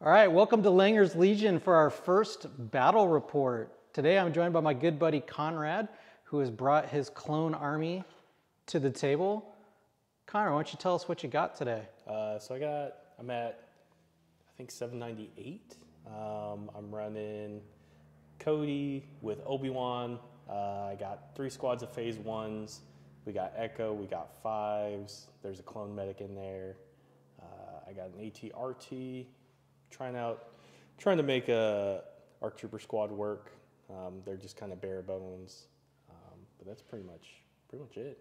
All right, welcome to Langer's Legion for our first battle report. Today I'm joined by my good buddy Conrad, who has brought his clone army to the table. Conrad, why don't you tell us what you got today? Uh, so I got, I'm at, I think 798. Um, I'm running Cody with Obi-Wan. Uh, I got three squads of phase ones. We got Echo, we got Fives. There's a clone medic in there. Uh, I got an AT-RT. Trying out, trying to make a ARC Trooper squad work. Um, they're just kind of bare bones. Um, but that's pretty much, pretty much it.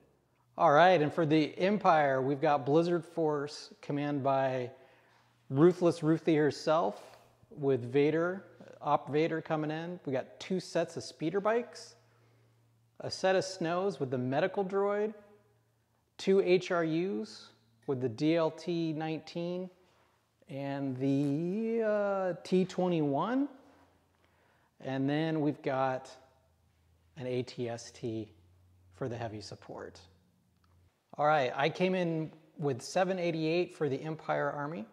All right, and for the Empire, we've got Blizzard Force, commanded by Ruthless Ruthie herself, with Vader, Op Vader coming in. We got two sets of speeder bikes, a set of snows with the medical droid, two HRUs with the DLT 19 and the uh, T21. And then we've got an ATST for the heavy support. All right, I came in with 788 for the Empire Army.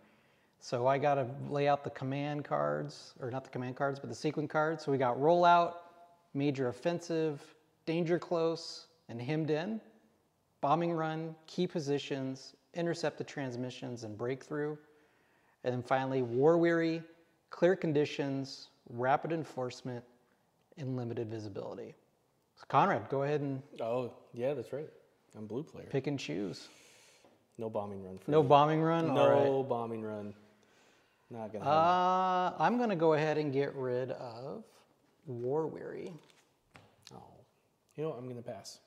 So I got to lay out the command cards, or not the command cards, but the sequence cards. So we got rollout, major offensive, danger close, and hemmed in, bombing run, key positions, intercepted transmissions, and breakthrough. And then finally, war weary, clear conditions, rapid enforcement, and limited visibility. So Conrad, go ahead and Oh, yeah, that's right. I'm blue player. pick and choose. No bombing run for No me. bombing run? Right. No bombing run. Not gonna happen. Uh, I'm going to go ahead and get rid of War Weary. oh. You know what? I'm gonna pass.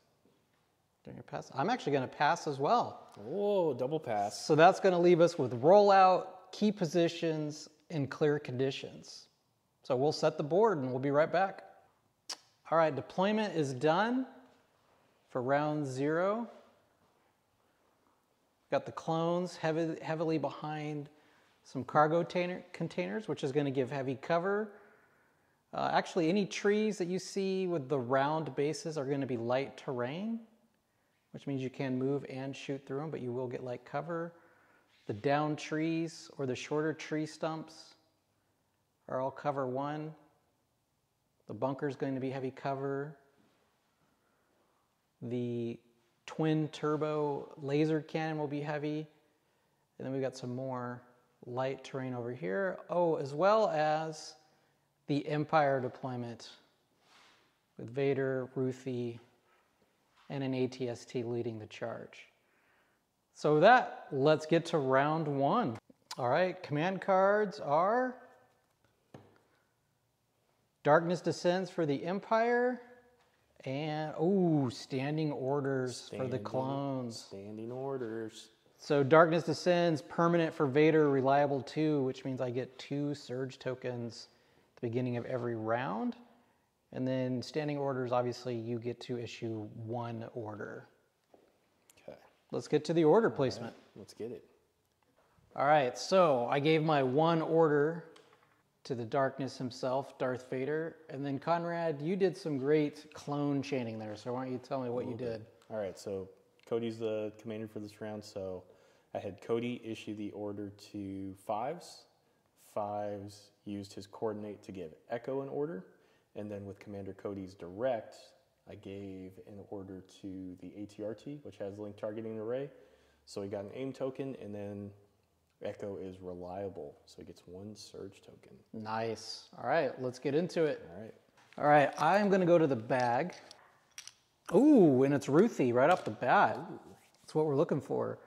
During your pass. I'm actually going to pass as well. Oh, double pass. So that's going to leave us with rollout, key positions, in clear conditions. So we'll set the board and we'll be right back. All right, deployment is done for round zero. Got the clones heavy, heavily behind some cargo container, containers, which is going to give heavy cover. Uh, actually, any trees that you see with the round bases are going to be light terrain, which means you can move and shoot through them, but you will get light cover. The down trees or the shorter tree stumps are all cover one. The bunker is going to be heavy cover. The twin turbo laser cannon will be heavy. And then we've got some more light terrain over here. Oh, as well as the Empire deployment with Vader, Ruthie, and an ATST leading the charge. So with that, let's get to round one. All right, command cards are Darkness Descends for the Empire, and oh, Standing Orders for the clones. Standing orders. So Darkness Descends, permanent for Vader, reliable two, which means I get two surge tokens at the beginning of every round. And then standing orders, obviously, you get to issue one order. Let's get to the order placement. Let's get it. All right, so I gave my one order to the darkness himself, Darth Vader. And then Conrad, you did some great clone chaining there. So why don't you tell me what you did? All right. So Cody's the commander for this round. So I had Cody issue the order to fives. Fives used his coordinate to give Echo an order. And then with Commander Cody's direct, I gave an order to the ATRT, which has link targeting array. So he got an aim token, and then Echo is reliable, so he gets one surge token. Nice. All right, let's get into it. All right. All right, I'm gonna go to the bag. Ooh, and it's Ruthie right off the bat. That's what we're looking for.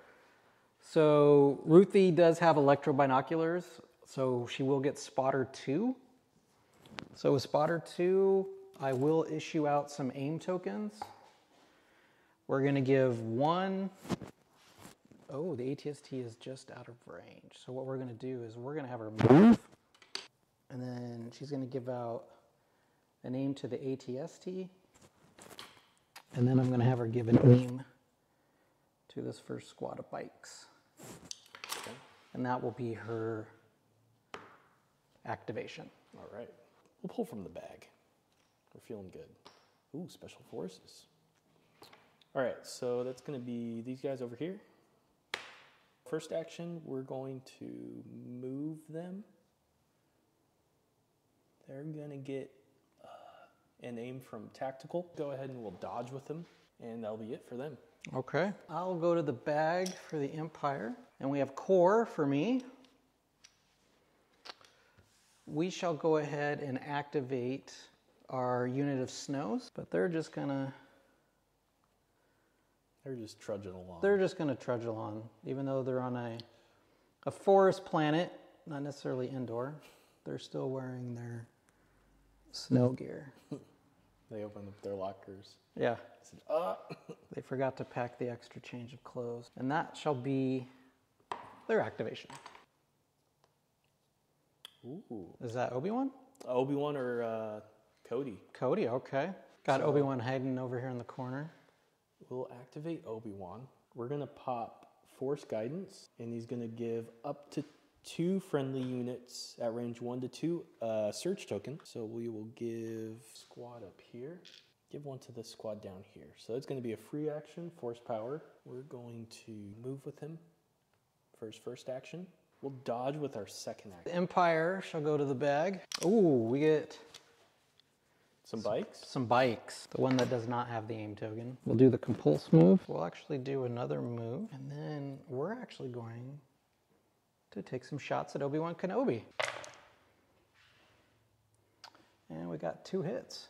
So Ruthie does have electro binoculars, so she will get spotter two. So with spotter two, I will issue out some aim tokens. We're gonna give one. Oh, the ATST is just out of range. So what we're gonna do is we're gonna have her move, and then she's gonna give out a aim to the ATST, and then I'm to have her give an aim to this first squad of bikes. And that will be her activation. All right. We'll pull from the bag. We're feeling good. Ooh, special forces. All right, so that's going to be these guys over here. First action, we're going to move them they're gonna get uh, an aim from tactical. Go ahead and we'll dodge with them, and that'll be it for them. Okay. I'll go to the bag for the Empire. And we have core for me. We shall go ahead and activate our unit of snows, but they're just gonna They're just trudging along. they're just gonna trudge along, even though they're on a a forest planet, not necessarily indoor. They're still wearing their snow gear. They open up their lockers. Yeah. Said, "Ah." They forgot to pack the extra change of clothes. And that shall be their activation. Ooh. Is that Obi-Wan? Obi Wan or uh, Cody? Cody, okay. Got So- Obi-Wan Hayden over here in the corner. We'll activate Obi Wan. We're gonna pop Force Guidance, and he's gonna give up to two friendly units at range one to two uh, surge token. So we will give squad up here. Give one to the squad down here. So it's gonna be a free action, Force Power. We're going to move with him for his first action. We'll dodge with our second The action. Empire shall go to the bag. Ooh, we get Some bikes. some bikes. The one that does not have the aim token. We'll do the compulse move. We'll actually do another move. And then we're actually going to take some shots at Obi-Wan Kenobi. And we got two hits.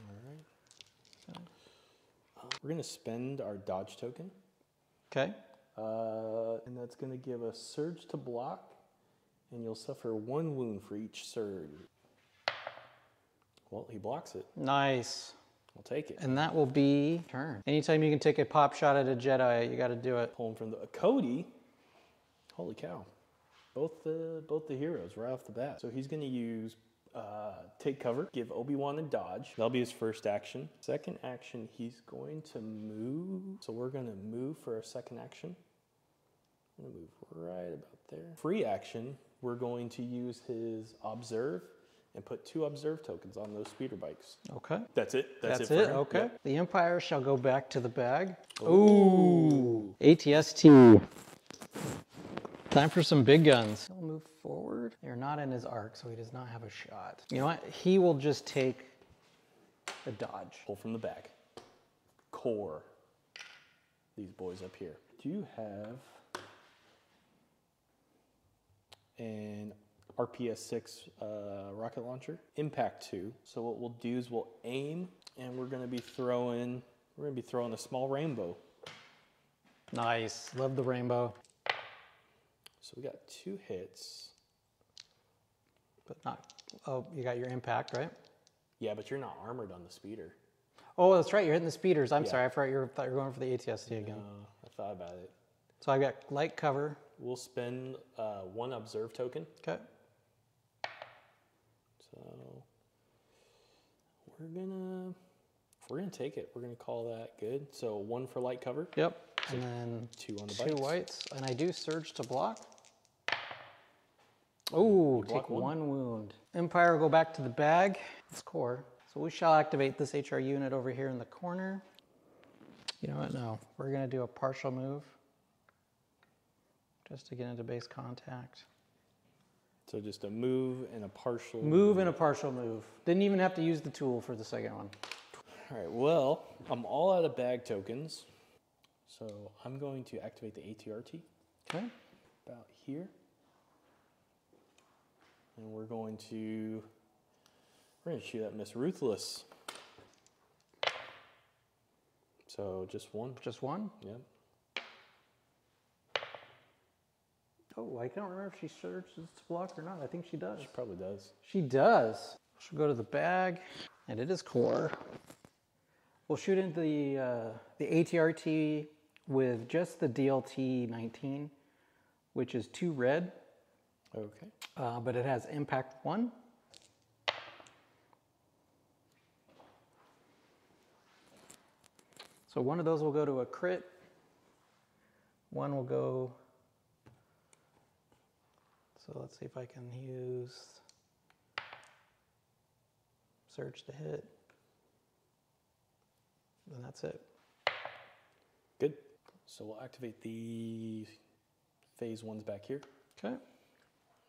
All right. Uh, we're gonna spend our dodge token. Okay. Uh, and that's going to give a surge to block, and you'll suffer one wound for each surge. Well, he blocks it. Nice. I'll take it. And that will be turn. Anytime you can take a pop shot at a Jedi, you got to do it. Pull him from the uh, Cody. Holy cow! Both the both the heroes right off the bat. So he's going to use uh, take cover, give Obi Wan a dodge. That'll be his first action. Second action, he's going to move. So we're going to move for our second action. I'm gonna move right about there. Free action, we're going to use his observe and put two observe tokens on those speeder bikes. Okay. That's it. That's, That's, it. it. for him. Okay. Yep. The Empire shall go back to the bag. Ooh. ATST. Time for some big guns. He'll move forward. They're not in his arc, so he does not have a shot. You know what? He will just take a dodge. Pull from the back. Core. These boys up here. Do you have an RPS 6 uh, rocket launcher? Impact 2. So what we'll do is we'll aim and we're going to be throwing we're to be throwing a small rainbow. Nice. Love the rainbow, So we got two hits. but not. Oh, you got your impact, right? Yeah, but you're not armored on the speeder. Oh, that's right. You're hitting the speeders. I'm Yeah. sorry. I forgot you were, thought you were going for the ATST again. Uh, I thought about it. So I got light cover. We'll spend uh, one observe token. Okay. So we're gonna we're gonna take it. We're gonna call that good. So one for light cover, Yep. And then two on the two bikes. whites, and I do surge to block. Oh, take one. one. wound. Empire go back to the bag. It's core. So we shall activate this HR unit over here in the corner. You know what? No, we're gonna do a partial move just to get into base contact. So just a move and a partial Move and a partial move. Didn't even have to use the tool for the second one. All right. Well, I'm all out of bag tokens, so I'm going to activate the ATRT Okay. about here, and we're going to we're going to shoot at Miss Ruthless. So just one. Just one. Yep. Oh, I don't remember if she surges to block or not. I think she does. She probably does. She does. She'll go to the bag, and it is core. We'll shoot into the uh, the ATRT with just the DLT 19, which is two red, Okay. uh, but it has impact one. So one of those will go to a crit. One will go. So let's see if I can use surge to hit. And that's it. Good. So we'll activate the phase ones back here. Okay.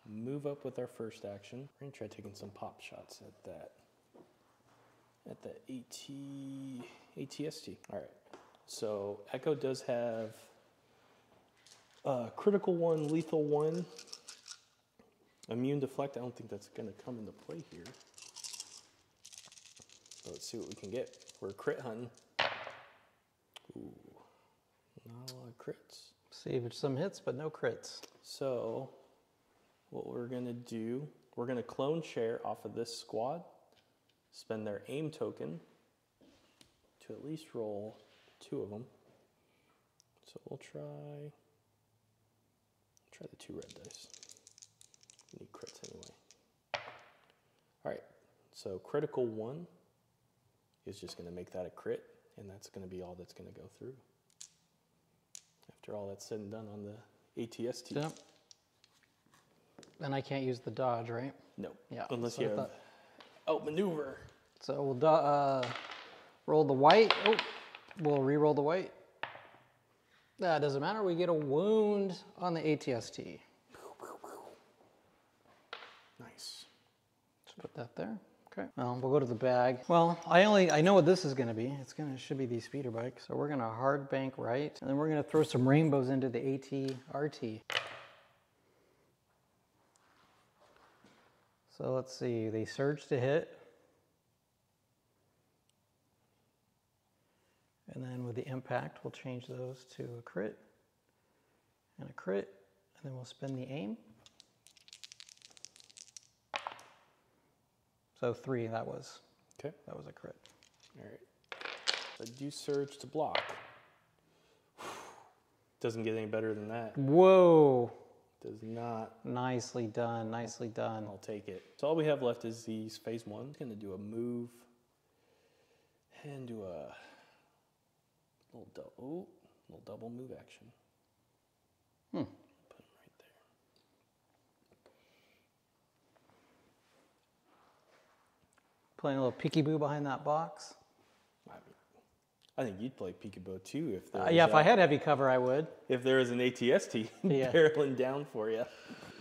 move up with our first action. We're gonna try taking some pop shots at that. At the AT ATST. All right. So Echo does have uh, critical one, lethal one, immune deflect. I don't think that's gonna come into play here. Let's see what we can get. We're crit hunting. Ooh, not a lot of crits. Saved some hits, but no crits. So, what we're gonna do, we're gonna clone share off of this squad, spend their aim token to at least roll two of them. So we'll try, try the two red dice. Need crits anyway. All right, so critical one is just gonna make that a crit, and that's gonna be all that's gonna go through. After all that's said and done on the ATST. Yep. And I can't use the dodge, right? No. Yeah, Unless you have outmaneuver. So we'll uh, roll the white. Oh, we'll re-roll the white. That doesn't matter. We get a wound on the ATST. Nice. Let's put that there. Okay. Well, we'll go to the bag. Well, I only I know what this is going to be. It's going to should be these speeder bikes. So we're going to hard bank right, and then we're going to throw some rainbows into the AT RT. So let's see. They surge to hit. And then with the impact, we'll change those to a crit and a crit, and then we'll spin the aim. So three, that was Okay. that was a crit. All right. I do surge to block. Doesn't get any better than that. Whoa! Does not. Nicely done, nicely done. I'll take it. So all we have left is these phase one. Gonna do a move and do a little double, little double move action. Hmm. Put him right there. Playing a little peekaboo behind that box. I, mean, I think you'd play peekaboo too if there Uh, yeah, if I had heavy cover, I would. if there was an ATST Yeah. barreling down for you.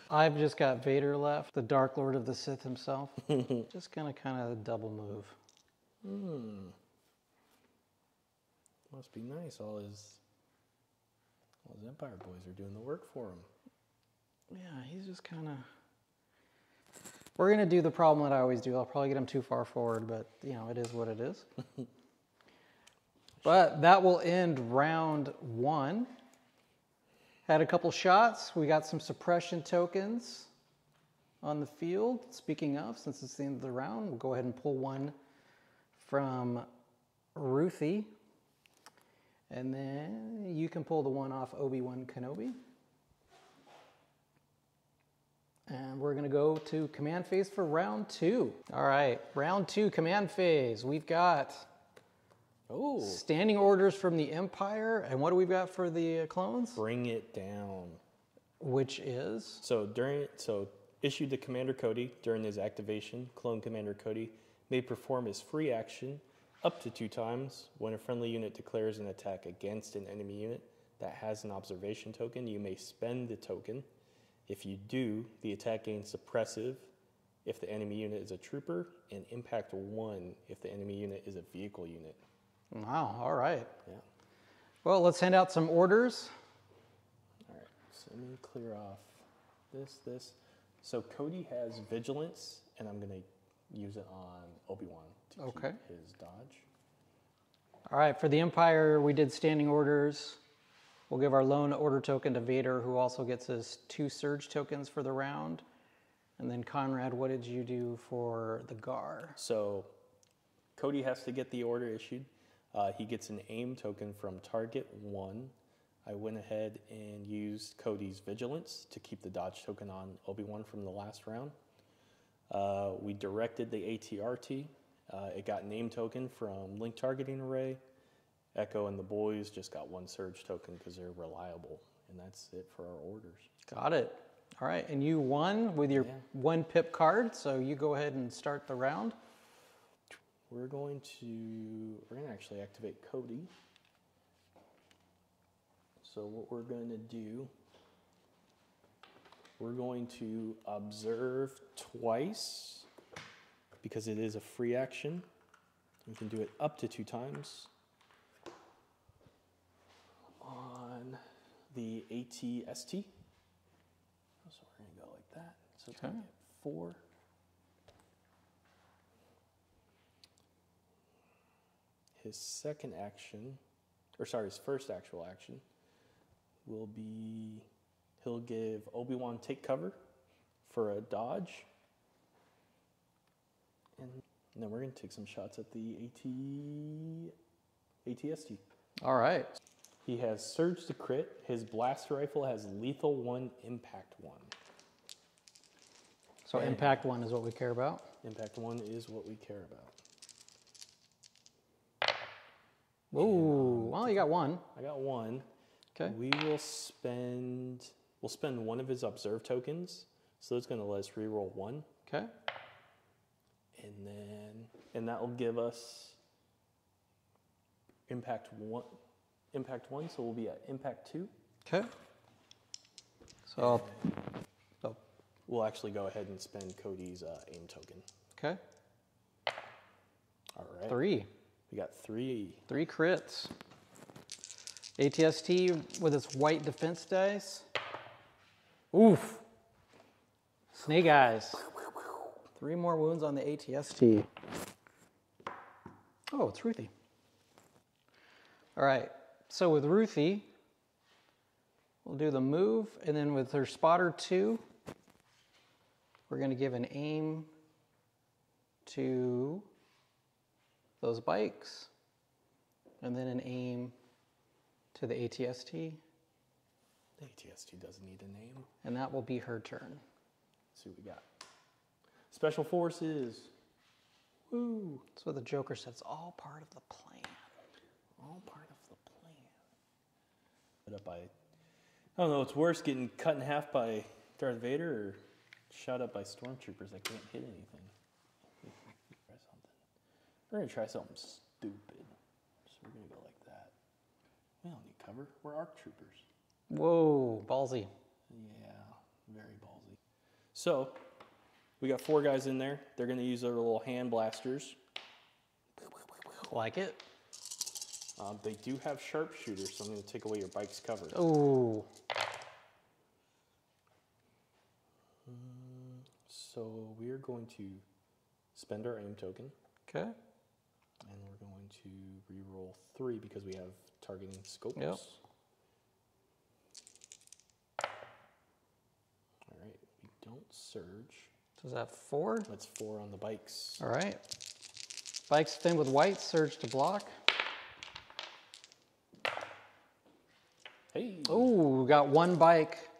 I've just got Vader left, the Dark Lord of the Sith himself. just gonna kind of double move. Hmm. Must be nice. All his, all his Empire boys are doing the work for him. Yeah, he's just kind of. We're gonna do the problem that I always do. I'll probably get them too far forward, but you know it is what it is. but that will end round one. Had a couple shots. We got some suppression tokens on the field. Speaking of, since it's the end of the round, we'll go ahead and pull one from Ruthie. And then you can pull the one off Obi-Wan Kenobi. And we're gonna go to command phase for round two. All right, round two, command phase. We've got Oh, standing orders from the Empire. And what do we got for the uh, clones? bring it down. Which is, So during so issued to Commander Cody during his activation, clone Commander Cody may perform his free action up to two times when a friendly unit declares an attack against an enemy unit that has an observation token. You may spend the token. If you do, the attack gains suppressive if the enemy unit is a trooper and impact one if the enemy unit is a vehicle unit. wow, all right. Yeah. Well, let's hand out some orders. All right, so let me clear off this, this. So Cody has vigilance, and I'm gonna use it on Obi Wan to Okay. keep his dodge. All right, for the Empire, we did standing orders. We'll give our lone order token to Vader, who also gets his two surge tokens for the round. And then Conrad, what did you do for the GAR? So Cody has to get the order issued. Uh, he gets an aim token from target one. I went ahead and used Cody's vigilance to keep the dodge token on Obi Wan from the last round. Uh, we directed the ATRT. Uh, it got name token from link targeting array. Echo and the boys just got one surge token because they're reliable, and that's it for our orders. Got it. All right, and you won with your Yeah. one pip card, so you go ahead and start the round. We're going to we're going to actually activate Cody. So what we're going to do we're going to observe twice because it is a free action. You can do it up to two times on the ATST. Oh, so we're going to go like that. So it's going to Okay. get four. His second action, or sorry, his first actual action will be he'll give Obi Wan take cover for a dodge. And then we're going to take some shots at the AT, ATST. All right. He has Surge to crit. His blaster rifle has lethal one, impact one. So And- impact one is what we care about. Impact one is what we care about. Ooh, well, you got one. I got one. Okay. We will spend we'll spend one of his observe tokens. So it's gonna let us reroll one. Okay. And then and that will give us impact one impact one, so we'll be at impact two. Okay. So, I'll- We'll actually go ahead and spend Cody's uh, aim token. okay. All right. Three. We got three. Three crits. ATST with its white defense dice. Oof. Snake eyes. Three more wounds on the ATST. Oh, it's Ruthie. All right. So with Ruthie, we'll do the move, and then with her spotter two, we're going to give an aim to those bikes, and then an aim to the ATST, The ATST doesn't need a name. and that will be her turn. Let's see what we got. Special Forces. Woo. That's what the Joker said. It's all part of the plan. All part of the plan. Put up by, I don't know. It's worse getting cut in half by Darth Vader or shot up by stormtroopers that can't hit anything. Try something. We're gonna try something stupid. So we're gonna go like that. We don't need cover. We're arc troopers. Whoa, ballsy. Yeah, very ballsy. So, we got four guys in there. They're gonna use their little hand blasters. Like it? Um, they do have sharpshooters, so I'm gonna take away your bike's cover. Ooh. So we are going to spend our aim token, Okay. and we're going to re-roll three because we have targeting scopes. Yep. All right, we don't surge. So is that four? That's four on the bikes. All right. Bikes thin with white, surge to block. Ooh, we got one bike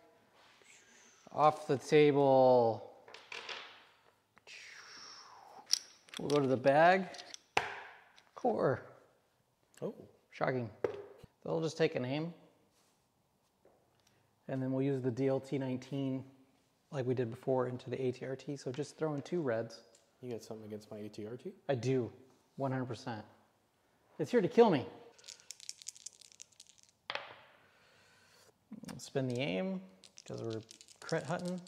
off the table. We'll go to the bag. Core. Oh. Shocking. They'll just take a name. And then we'll use the DLT 19 like we did before into the ATRT. So just throw in two reds. You got something against my ATRT? I do, 100%. It's here to kill me. Spin the aim because we're crit hunting.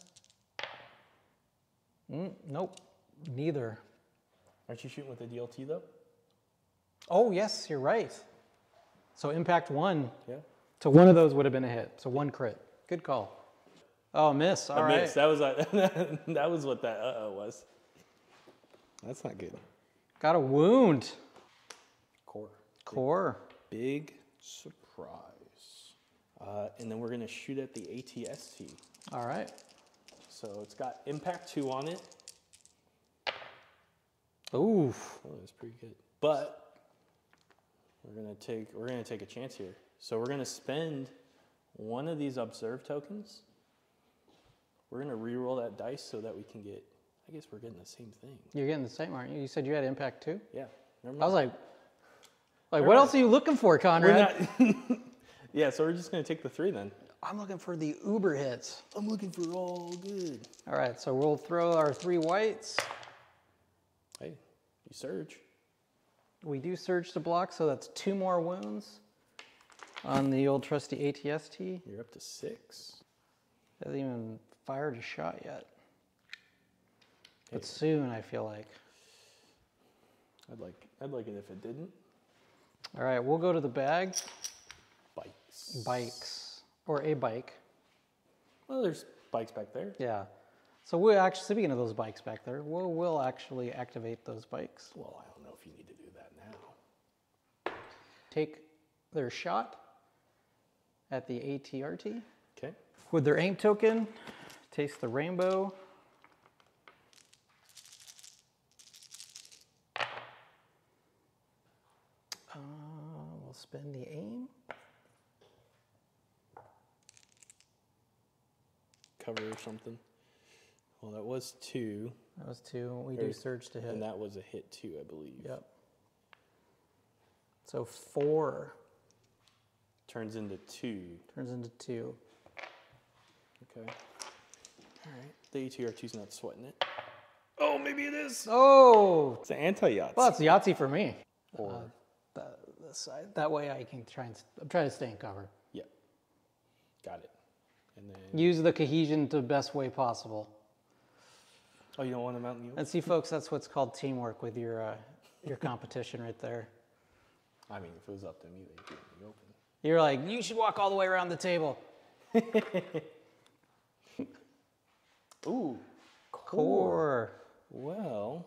Mm, nope, neither. Aren't you shooting with the DLT though? Oh, yes, you're right. So impact one. Yeah. So one of those would have been a hit. So one crit. Good call. Oh, miss. All I right. missed. That was uh, that was what that uh oh was. That's not good. Got a wound. Core. Core. Big surprise. Uh, and then we're gonna shoot at the ATST. All right. So it's got impact two on it. Oof. Oh, that's pretty good. But we're gonna take we're gonna take a chance here. So we're gonna spend one of these observe tokens. We're gonna re-roll that dice so that we can get. I guess we're getting the same thing. You're getting the same, aren't you? You said you had impact too? Yeah. Never I was mind. like, like, what else are you looking for, we're Conrad? not. yeah. So we're just gonna take the three then. I'm looking for the uber hits. I'm looking for all good. All right, so we'll throw our three whites. Hey, you surge. We do surge to block, so that's two more wounds on the old trusty ATST. You're up to six. Doesn't even fired a shot yet. But soon, I feel like. I'd like I'd like it if it didn't. All right, we'll go to the bag. Bikes. Or a bike. Well, there's bikes back there. Yeah. So we're actually, speaking of those bikes back there, we'll, we'll actually activate those bikes. Well, I don't know if you need to do that now. Take their shot at the ATRT. Okay. With their aim token, taste the rainbow. Uh, we'll spend the aim. Cover or something. Well, that was two, That was two. We do There's- surge to hit. and that was a hit too, I believe. Yep. So four Turns into two. turns into two. Okay. All right. The ATRT's not sweating it. Oh, maybe it is. Oh, It's an anti-yacht. well, it's Yahtzee for me. or uh, The, the side. That way I can try and, I'm trying to stay in cover. Yep. Got it. And then Use the cohesion to the best way possible. oh, you don't want a Mountain Dew? And see, folks, that's what's called teamwork with your uh, your competition right there. I mean, if it was up to me, they'd be open. You're like, you should walk all the way around the table. Ooh. Core. Well,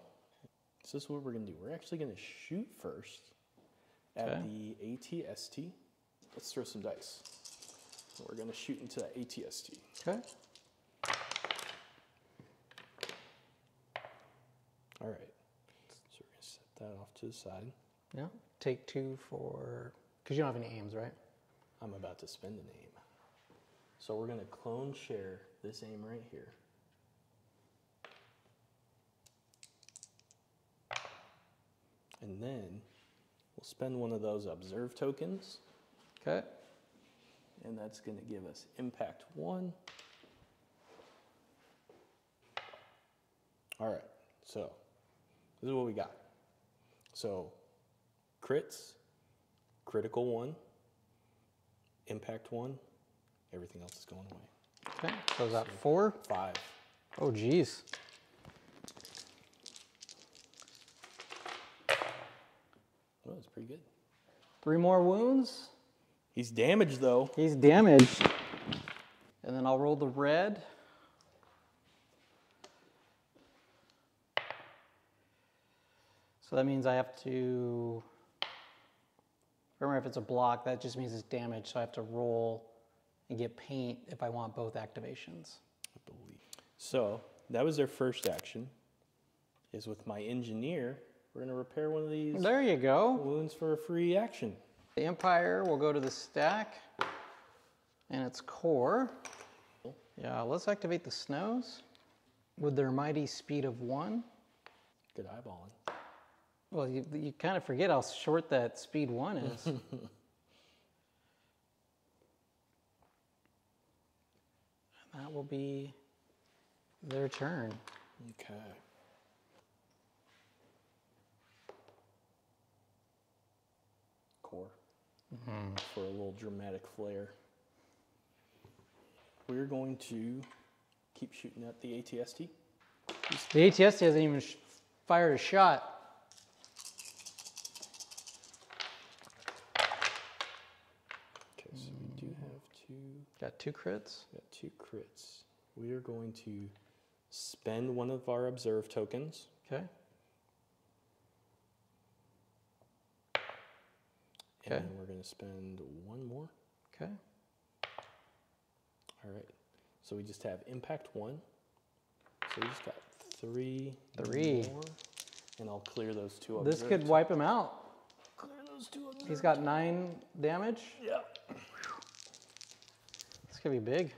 this is what we're gonna do. We're actually gonna shoot first at Okay. the ATST. Let's throw some dice. We're gonna shoot into that ATST. Okay. All right. So we're gonna set that off to the side. Yeah. Take two for, because you don't have any aims, right? I'm about to spend an aim. So we're gonna clone share this aim right here. And then we'll spend one of those observe tokens, Okay. And that's gonna give us impact one. All right, so this is what we got. So crits, critical one, impact one, everything else is going away. Okay. So is that four? Five. Oh, geez. Well, that's pretty good. Three more wounds. He's damaged though. He's damaged. And then I'll roll the red. So that means I have to. Remember, if it's a block, that just means it's damaged. So I have to roll and get paint if I want both activations. I believe. So that was their first action. Is with my engineer, we're gonna repair one of these There you go. wounds for a free action. The Empire will go to the stack and its core. Yeah, let's activate the snows with their mighty speed of one. Good eyeballing. Well, you, you kind of forget how short that speed one is. and that will be their turn. Okay. Core. For a little dramatic flair. We're going to keep shooting at the ATST. The ATS hasn't even sh- fired a shot. Okay, so we do have two. Got two crits. Got two crits. We are going to spend one of our observe tokens. Okay. Okay. then we're going to spend one more. Okay. All right. So we just have impact one. So we just got three. Three. More, and I'll clear those two. This could wipe him out. Clear those two. He's got nine damage. Yeah. This could be big.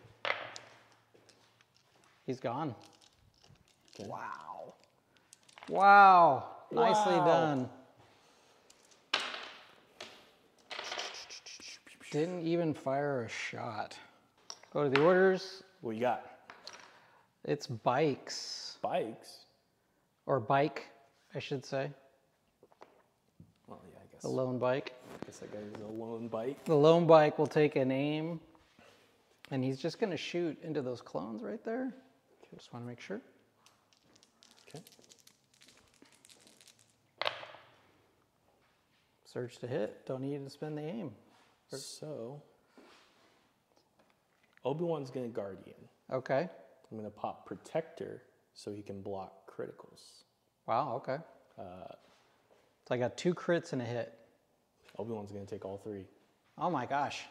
He's gone. Okay. Wow. Wow. Nicely Wow. done. Didn't even fire a shot. Go to the orders. What you got? It's bikes. Bikes. Or bike, I should say. Well, yeah, I guess. The lone bike. I guess that guy is a lone bike. The lone bike will take an aim And he's just going to shoot into those clones right there. Just want to make sure. Okay. Surge to hit. Don't need to spend the aim. So, Obi Wan's gonna Guardian. Okay. I'm gonna pop Protector so he can block criticals. Wow. Okay. Uh, So I got two crits and a hit. Obi Wan's gonna take all three. Oh my gosh.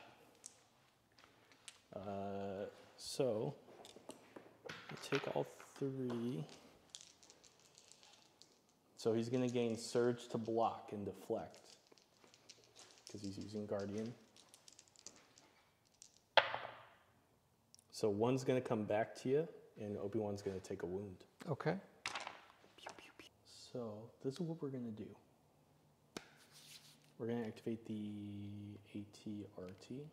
Uh, so, take all three. So he's gonna gain Surge to block and deflect because he's using Guardian. So one's gonna come back to you, and Obi Wan's gonna take a wound. Okay. So this is what we're gonna do. We're gonna activate the ATRT.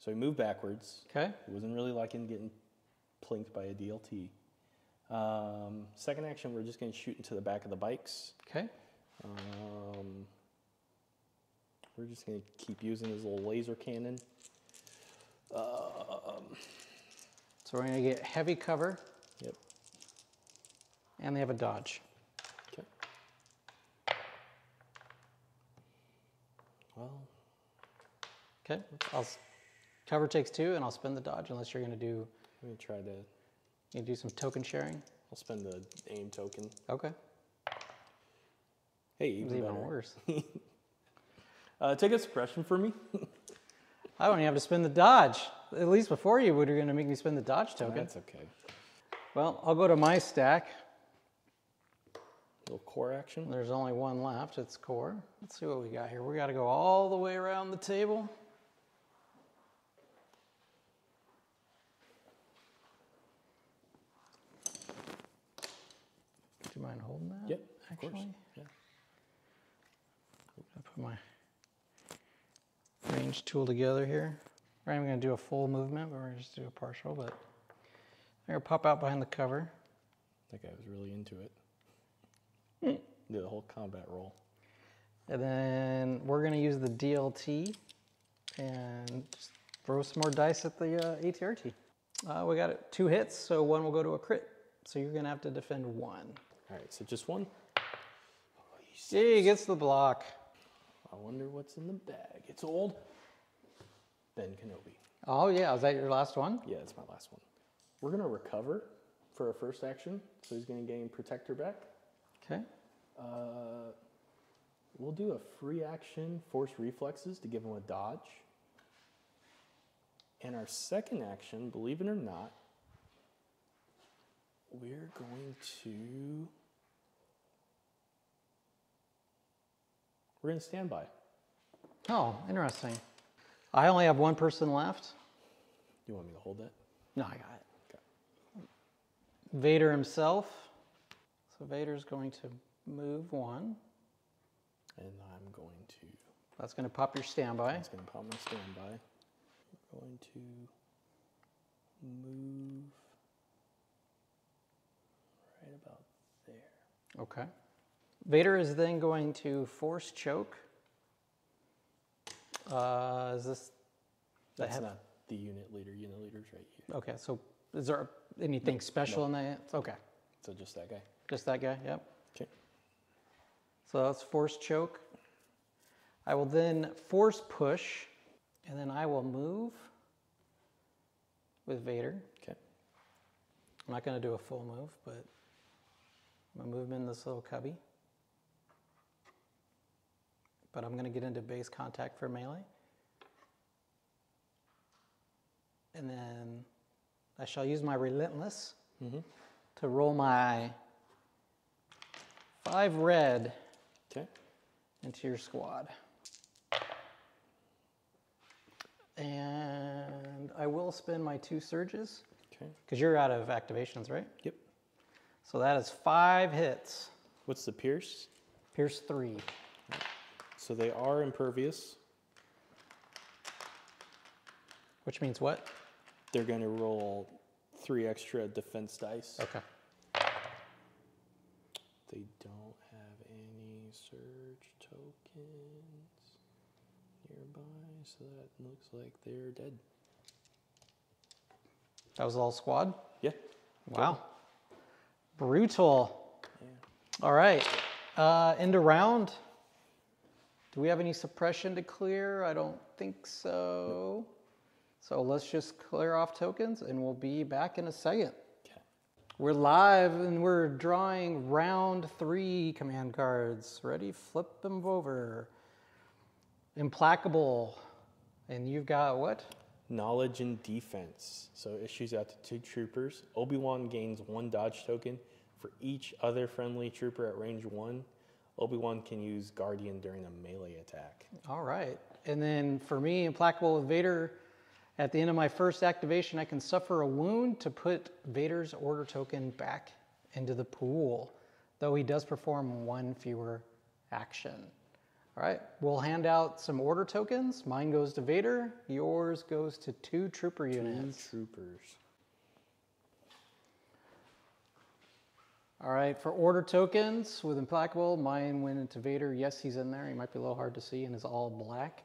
So we move backwards. Okay. He wasn't really liking getting plinked by a DLT. Um, second action, we're just gonna shoot into the back of the bikes. Okay. Um, we're just gonna keep using his little laser cannon. Um, So we're going to get heavy cover yep. and they have a dodge. Okay. Well, Okay. I'll cover takes two and I'll spend the dodge unless you're going to do I'm gonna try to. you do some token sharing. I'll spend the aim token. Okay. Hey, even, even worse. Uh, take a suppression for me. I don't even have to spend the dodge. At least before you would, you're going to make me spend the dodge oh, token. That's okay. Well, I'll go to my stack. little core action. There's only one left. It's core. Let's see what we got here. We got to go all the way around the table. Do you mind holding that? Yep, of Actually, course. Yeah. I put my tool together here. I'm going to do a full movement, but we're to just do a partial. But I'm going to pop out behind the cover. That guy was really into it. Did a whole combat roll. And then we're going to use the DLT and just throw some more dice at the uh, ATRT. Uh, we got it, two hits, so one will go to a crit. So you're going to have to defend one. All right, so just one. See, he gets the block. I wonder what's in the bag. It's old. Ben Kenobi. Oh, yeah, is that your last one? Yeah, it's my last one. We're gonna recover for our first action, so he's gonna gain protector back. Okay. Uh, we'll do a free action, force reflexes to give him a dodge. And our second action, believe it or not, we're going to. We're in standby. Oh, interesting. I only have one person left. You want me to hold that? No, I got it. Okay. Vader himself. So Vader's going to move one. And I'm going to. That's going to pop your standby. It's going to pop my standby. I'm going to move right about there. Okay. Vader is then going to force choke. Uh, is this That's hev- not the unit leader. Unit leader's right here. Okay, so is there anything special in that? Okay, So just that guy. just that guy. Yep. Okay. So that's force choke. I will then force push, and then I will move with Vader. Okay. I'm not going to do a full move, but I'm going to move him in this little cubby. But I'm going to get into base contact for melee. And then I shall use my relentless Mm-hmm. to roll my five red Okay. into your squad. And I will spend my two surges Okay. because you're out of activations, right? Yep. So that is five hits. What's the pierce? Pierce three. So they are impervious. Which means what? They're going to roll three extra defense dice. Okay. They don't have any surge tokens nearby, so that looks like they're dead. That was all squad? Yeah. Wow. Brutal. Yeah. All right. Uh, end of round. Do we have any suppression to clear? I don't think so. So let's just clear off tokens and we'll be back in a second. Okay. We're live and we're drawing round three command cards. Ready? Flip them over. Implacable. And you've got what? Knowledge and defense. So issues out to two troopers. Obi Wan gains one dodge token for each other friendly trooper at range one. Obi Wan can use Guardian during a melee attack. All right. And then for me, Implacable with Vader, at the end of my first activation, I can suffer a wound to put Vader's order token back into the pool, though he does perform one fewer action. All right, we'll hand out some order tokens. Mine goes to Vader, yours goes to two trooper units. Two troopers. All right, for order tokens with Implacable, mine went into Vader. Yes, he's in there. He might be a little hard to see and is all black.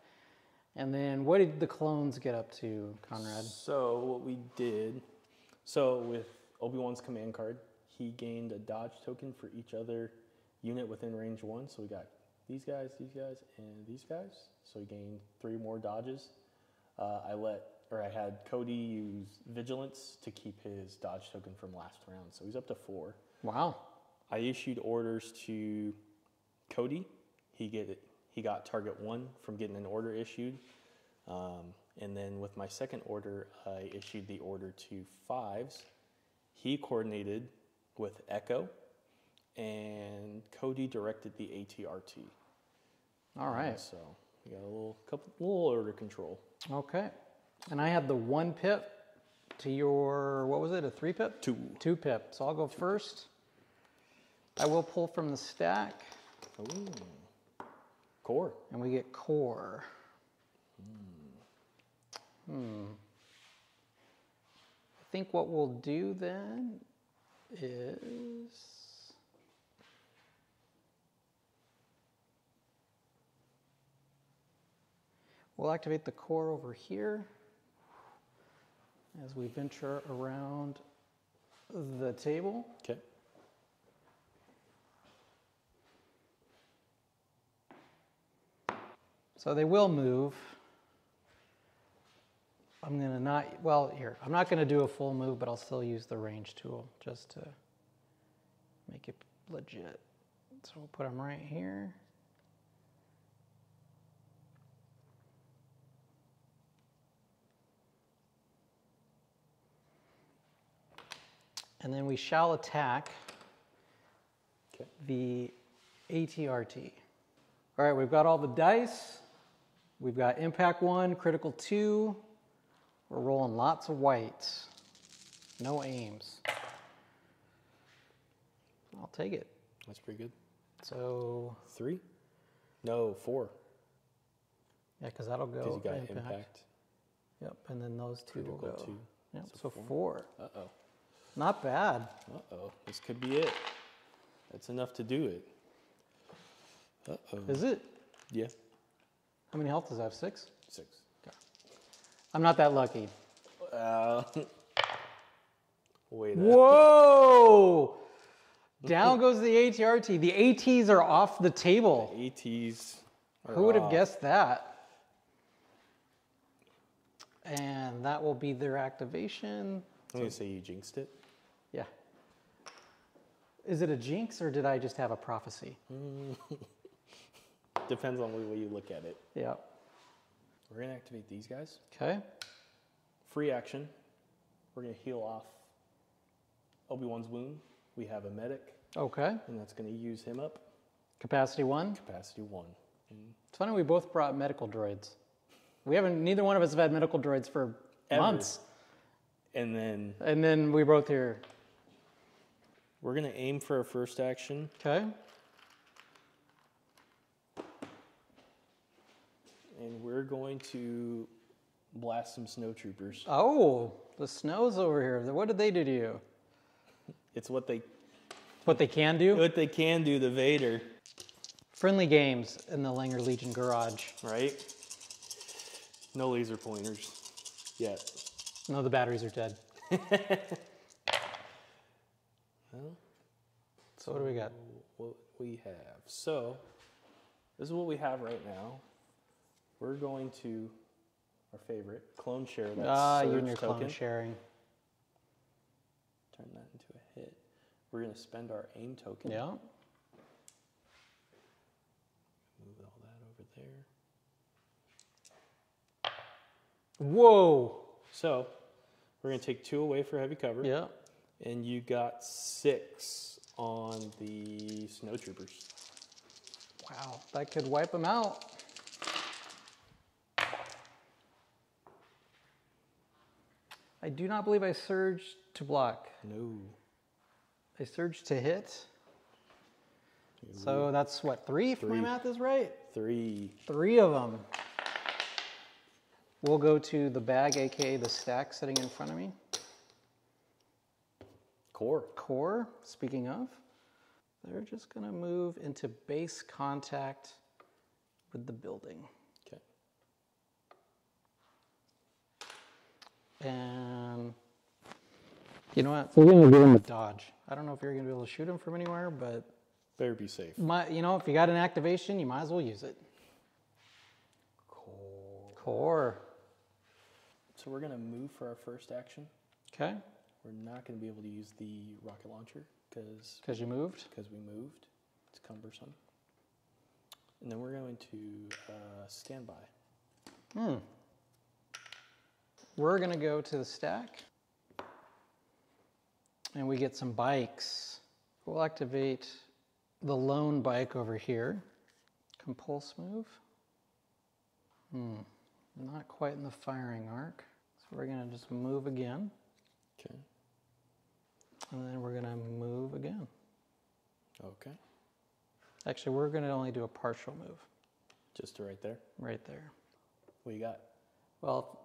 And then what did the clones get up to, Conrad? So what we did, so with Obi Wan's command card, he gained a dodge token for each other unit within range one. So we got these guys, these guys, and these guys. So he gained three more dodges. Uh, I let, or I had Cody use vigilance to keep his dodge token from last round. So he's up to four. Wow. I issued orders to Cody. He get he got target one from getting an order issued, um, and then with my second order, I issued the order to Fives. He coordinated with Echo, and Cody directed the ATRT. All right. So we got a little couple little order control. Okay. And I had the one pip to your, what was it, a three pip? Two. Two pip. So I'll go first. I will pull from the stack, Ooh. Core. and we get core. Hmm. I think what we'll do then is. We'll activate the core over here as we venture around the table. Okay. So they will move. I'm gonna not, well, here, I'm not gonna do a full move, but I'll still use the range tool just to make it legit. So we'll put them right here. And then we shall attack Okay. the ATRT. All right, we've got all the dice. We've got impact one, critical two. We're rolling lots of whites. No aims. I'll take it. That's pretty good. So, Three? No, four. yeah, because that'll go. Because you got impact. impact. Yep, and then those two will Critical go. two. Yep, So so four. four. Uh oh. Not bad. Uh oh. This could be it. That's enough to do it. Uh oh. Is it? Yeah. How many health does I have? Six? Six. I'm not that lucky. Uh, wait. a- Whoa! Down goes the ATRT. The ATs are off the table. The ATs. Who would have off. guessed that? And that will be their activation. I'm going to say you jinxed it. Yeah. Is it a jinx or did I just have a prophecy? Depends on the way you look at it. Yeah. We're going to activate these guys. Okay. Free action. We're going to heal off Obi Wan's wound. We have a medic, Okay. and that's going to use him up. Capacity one. Capacity one. It's funny we both brought medical droids. We haven't, neither one of us have had medical droids for Ever. months. And then And then we both here. we're going to aim for a first action. Okay. And we're going to blast some snow troopers. Oh, the snow's over here. What did they do to you? It's what they What they can do? what they can do the Vader, Friendly games in the Langer Legion garage. right? No laser pointers yet. No, the batteries are dead. Well, So what do we got? what we have. So, this is what we have right now. We're going to our favorite clone share. That's Ah, you and your token. clone sharing. Turn that into a hit. We're going to spend our aim token. Yeah. Move all that over there. Whoa. So, we're going to take two away for heavy cover. Yeah. And you got six on the snow troopers. Wow. That could wipe them out. I do not believe I surged to block. No. I surged to hit. So that's what, three if my math is right? Three. Three of them. We'll go to the bag, aka the stack sitting in front of me. Core. Core, speaking of, they're just gonna move into base contact with the building. And you know what? We're gonna give him a dodge. I don't know if you're gonna be able to shoot him from anywhere, but Better be safe. my, you know, if you got an activation, you might as well use it. Core. Core. So we're going to move for our first action. Okay, We're not going to be able to use the rocket launcher because because you moved. because we moved. It's cumbersome. And then we're going to uh, stand by. Hmm. We're gonna go to the stack. And we get some bikes. We'll activate the lone bike over here. Compulse move. Hmm. Not quite in the firing arc. So we're gonna just move again. Okay. And then we're gonna move again. Okay. Actually, we're gonna only do a partial move Just right there. right there. What you got? Well,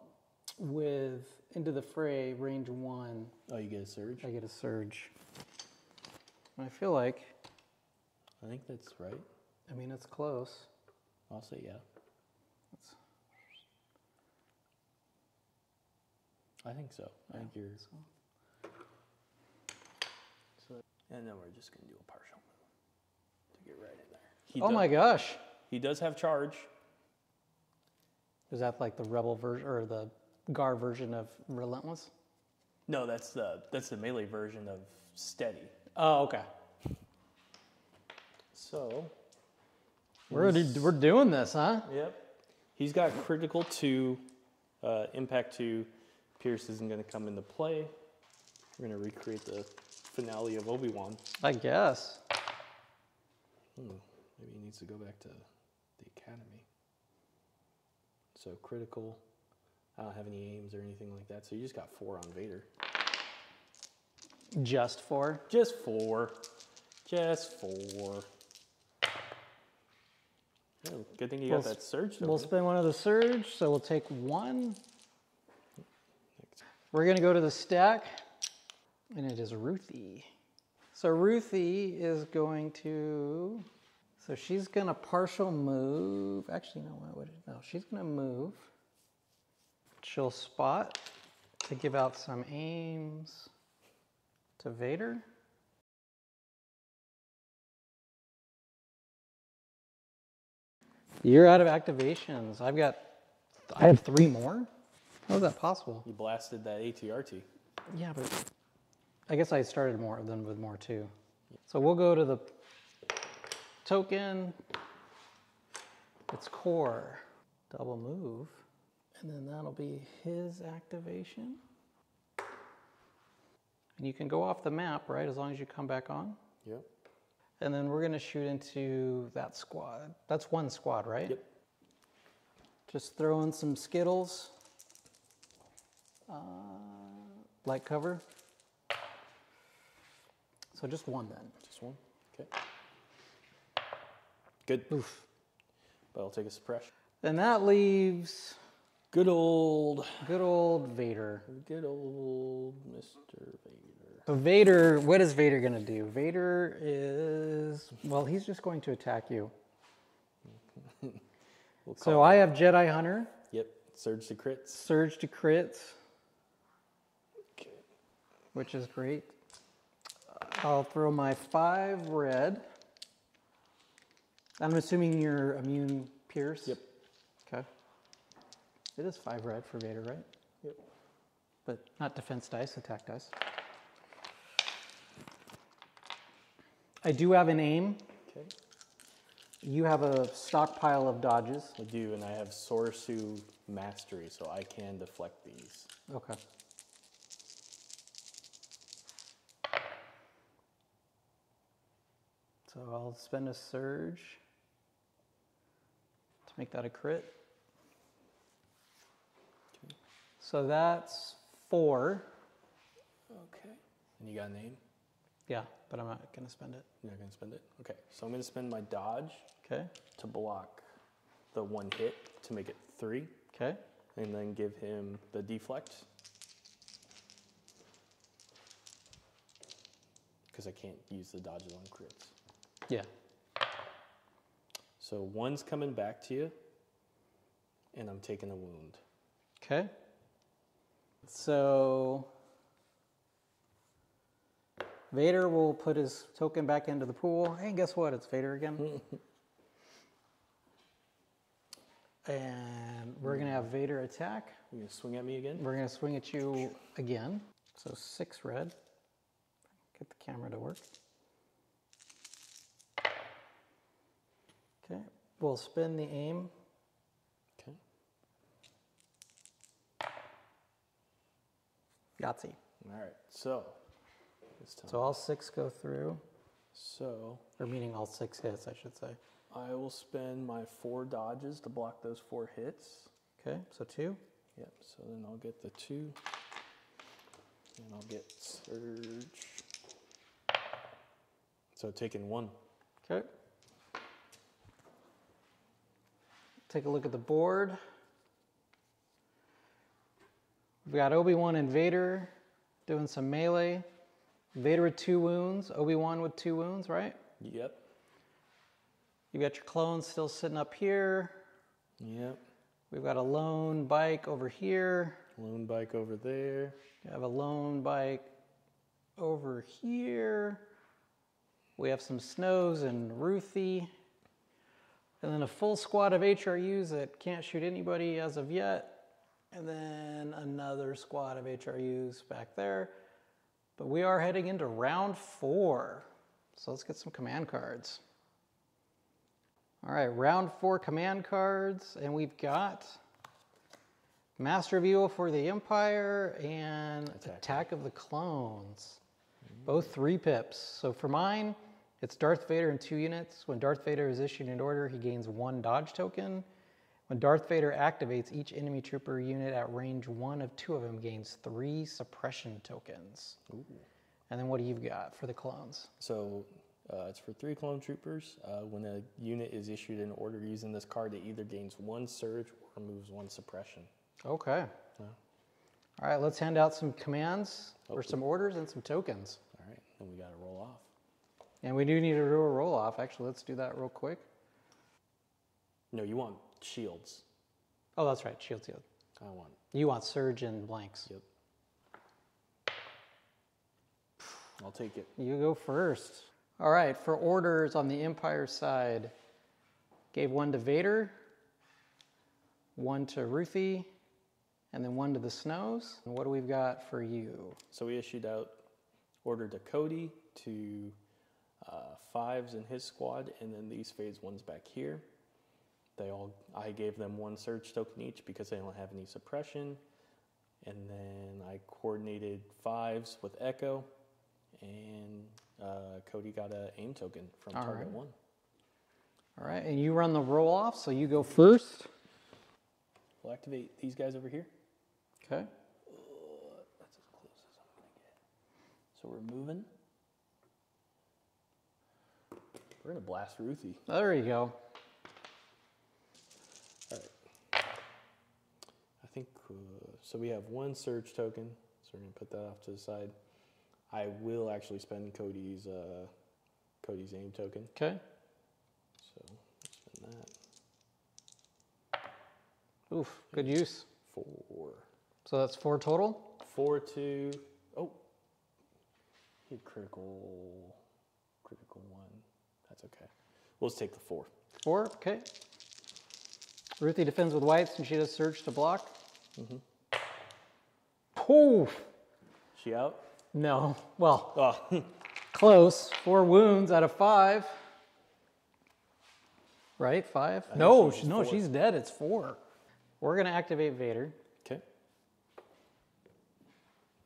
with into the fray, range one, Oh, you get a surge. I get a surge. I feel like, I think that's right. I mean, it's close. I'll say yeah. It's, I think so. I think you're. so- So, and then we're just gonna do a partial move to get right in there. He oh does, my gosh. He does have charge. Is that like the rebel version or the GAR version of Relentless? No, that's the that's the melee version of steady. Oh, okay. So, We're, we're doing this, huh? yep. He's got critical two, uh, impact two. Pierce isn't going to come into play. We're going to recreate the finale of Obi Wan. I guess. Hmm, maybe he needs to go back to the academy. So critical. I don't have any aims or anything like that. So you just got four on Vader. Just four? Just four. Just four. Oh, good thing you got We'll that surge. We'll spend one of the surge, so we'll take one. We're gonna go to the stack, and it is Ruthie. So Ruthie is going to, so she's gonna partial move. Actually, no, what no? She's gonna move. She'll spot to give out some aims to Vader. You're out of activations. I've got, I have three more. How is that possible? You blasted that ATRT. Yeah, but I guess I started more than with more too. So we'll go to the token. It's core, double move, and then that'll be his activation. And you can go off the map, right, as long as you come back on. Yep. And then we're gonna shoot into that squad. That's one squad, right? Yep. Just throw in some Skittles. Uh, light cover. So just one then. Just one. Okay. Good. Oof. But I'll take a suppression. And that leaves Good old, good old Vader. good old Mr. Vader. So Vader, what is Vader gonna do? Vader is well, he's just going to attack you. We'll So I have Jedi Hunter. Yep. surge to crits. Surge to crits, Okay. which is great. I'll throw my five red. I'm assuming you're immune pierce. Yep. It is five red for Vader, right? Yep. But not defense dice, attack dice. I do have an aim. Okay. You have a stockpile of dodges. I do, and I have Soresu Mastery, so I can deflect these. Okay. So I'll spend a surge to make that a crit. So that's four. Okay. And you got a name? Yeah, but I'm not going to spend it. You're not gonna spend it? Okay. So I'm gonna spend my dodge Okay. to block the one hit to make it three, Okay. and then give him the deflect. Because I can't use the dodges on crits. Yeah. So one's coming back to you, and I'm taking a wound. Okay. So Vader will put his token back into the pool. Hey, guess what? It's Vader again. and we're going to have Vader attack. You gonna swing at me again? We're going to swing at you again. So six red. Get the camera to work. Okay. We'll spin the aim. Okay. Yahtzee. All right. So this time. So all six go through, So or meaning all six hits, I should say. I will spend my four dodges to block those four hits. Okay, so two. Yep. So then I'll get the two, and I'll get surge. So taking one. Okay. Take a look at the board. We've got Obi-Wan and Vader doing some melee. Vader with two wounds, Obi-Wan with two wounds, right? Yep. You got your clones still sitting up here. Yep. We've got a lone bike over here. Lone bike over there. We have a lone bike over here. We have some snows and Ruthie. And then a full squad of HRUs that can't shoot anybody as of yet. And then another squad of HRUs back there. But we are heading into round four. So let's get some command cards. All right, round four command cards. And we've got Master of Evil for the Empire and Attack. Attack, of the Clones. Both three pips. So for mine, it's Darth Vader in two units. When Darth Vader is issued an order, he gains one dodge token. When Darth Vader activates, each enemy trooper unit at range one of two of them gains three suppression tokens. And then what do you got for the clones? So uh, it's for three clone troopers. Uh, when a unit is issued an order using this card, it either gains one surge or removes one suppression. Okay. Yeah. All right, let's hand out some commands or some orders and some tokens. All right, then we got to roll off. And we do need to do a roll off. Actually, let's do that real quick. No, you want shields. Oh, that's right. Shield shield. I want. You want surge and blanks. Yep. I'll take it. You go first. All right, for orders on the Empire side, gave one to Vader, one to Ruthie, and then one to the Snows. And what do we've got for you? So we issued out order to Cody to uh, Fives in his squad, and then these phase ones back here. They all I gave them one surge token each because they don't have any suppression, and then I coordinated Fives with Echo, and uh, Cody got a aim token from All target right. one. All right, and you run the roll off, so you go first. We'll activate these guys over here. Okay. That's as close as I'm gonna get. So we're moving. We're gonna blast Ruthie. There you go. All right. I think uh, so. We have one surge token, so we're gonna put that off to the side. I will actually spend Cody's uh, Cody's aim token, Okay. so spend that. Oof, good use. Four. So that's four total. Four, two. Oh. He critical. Critical one. That's okay. We'll just take the four. Four, okay. Ruthie defends with whites and she does surge to block. Mm-hmm. Poof! She out? No. Well, Oh, close. Four wounds out of five. Right? Five? think No, she no, four. she's dead. It's four. We're gonna activate Vader. okay.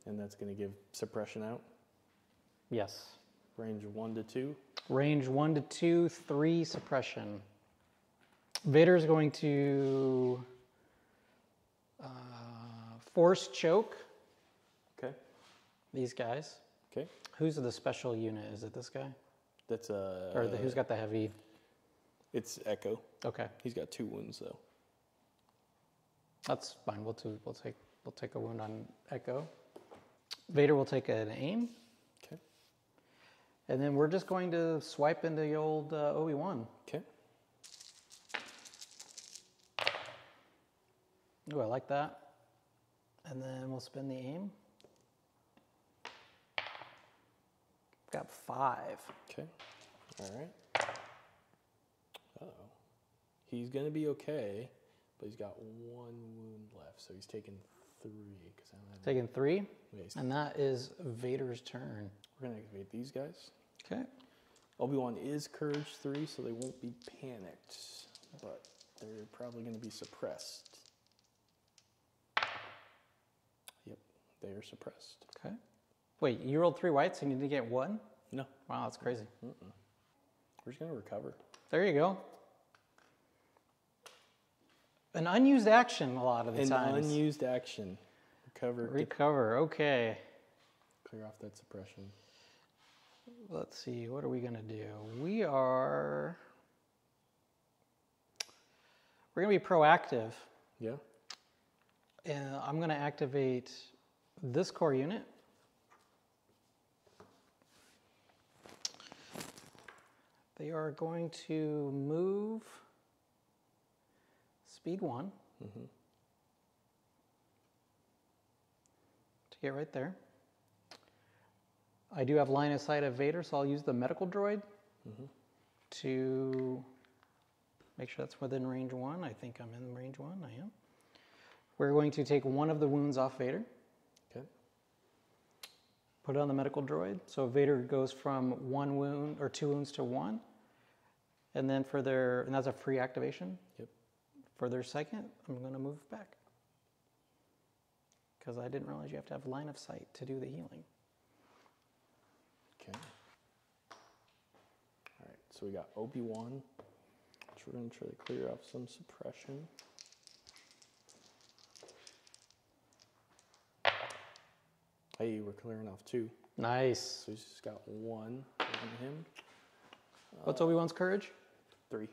And that's going to give suppression out. Yes. Range one to two. Range one to two, three suppression. Vader's going to force choke Okay. these guys. Okay. Who's the special unit? Is it this guy? That's a. Or the, who's got the heavy? It's Echo. Okay, He's got two wounds though. that's fine. We'll, do, we'll take we'll take a wound on Echo. Vader will take an aim, Okay. and then we're just going to swipe into the old uh, Obi Wan. Okay. Ooh, I like that. And then we'll spin the aim. Got five. Okay. All right. Uh oh. He's gonna be okay, but he's got one wound left, so he's taking three. Because I don't have. Taking three, and that is Vader's turn. we're gonna activate these guys. Okay. Obi Wan is Courage three, so they won't be panicked, but they're probably gonna be suppressed. Yep, they are suppressed. Okay. Wait, you rolled three whites and you didn't get one? No, Wow, that's crazy. we're just gonna recover. There you go. An unused action a lot of the An times. An unused action. Recover. to Recover. Okay. clear off that suppression. Let's see. What are we gonna do? We are. We're gonna be proactive. Yeah. And I'm going to activate this core unit. They are going to move speed one mm-hmm. to get right there. I do have line of sight of Vader, so I'll use the medical droid mm-hmm. to make sure that's within range one. I think I'm in range one. I am. We're going to take one of the wounds off Vader. Put it on the medical droid. So Vader goes from one wound or two wounds to one. And then for their, and that's a free activation. Yep. For their second, I'm going to move back. Because I didn't realize you have to have line of sight to do the healing. Okay. All right. So we got Obi Wan, which we're going to try to clear off some suppression. Hey, we're clearing off two. Nice. So he's just got one on him. What's Obi Wan's courage? Three.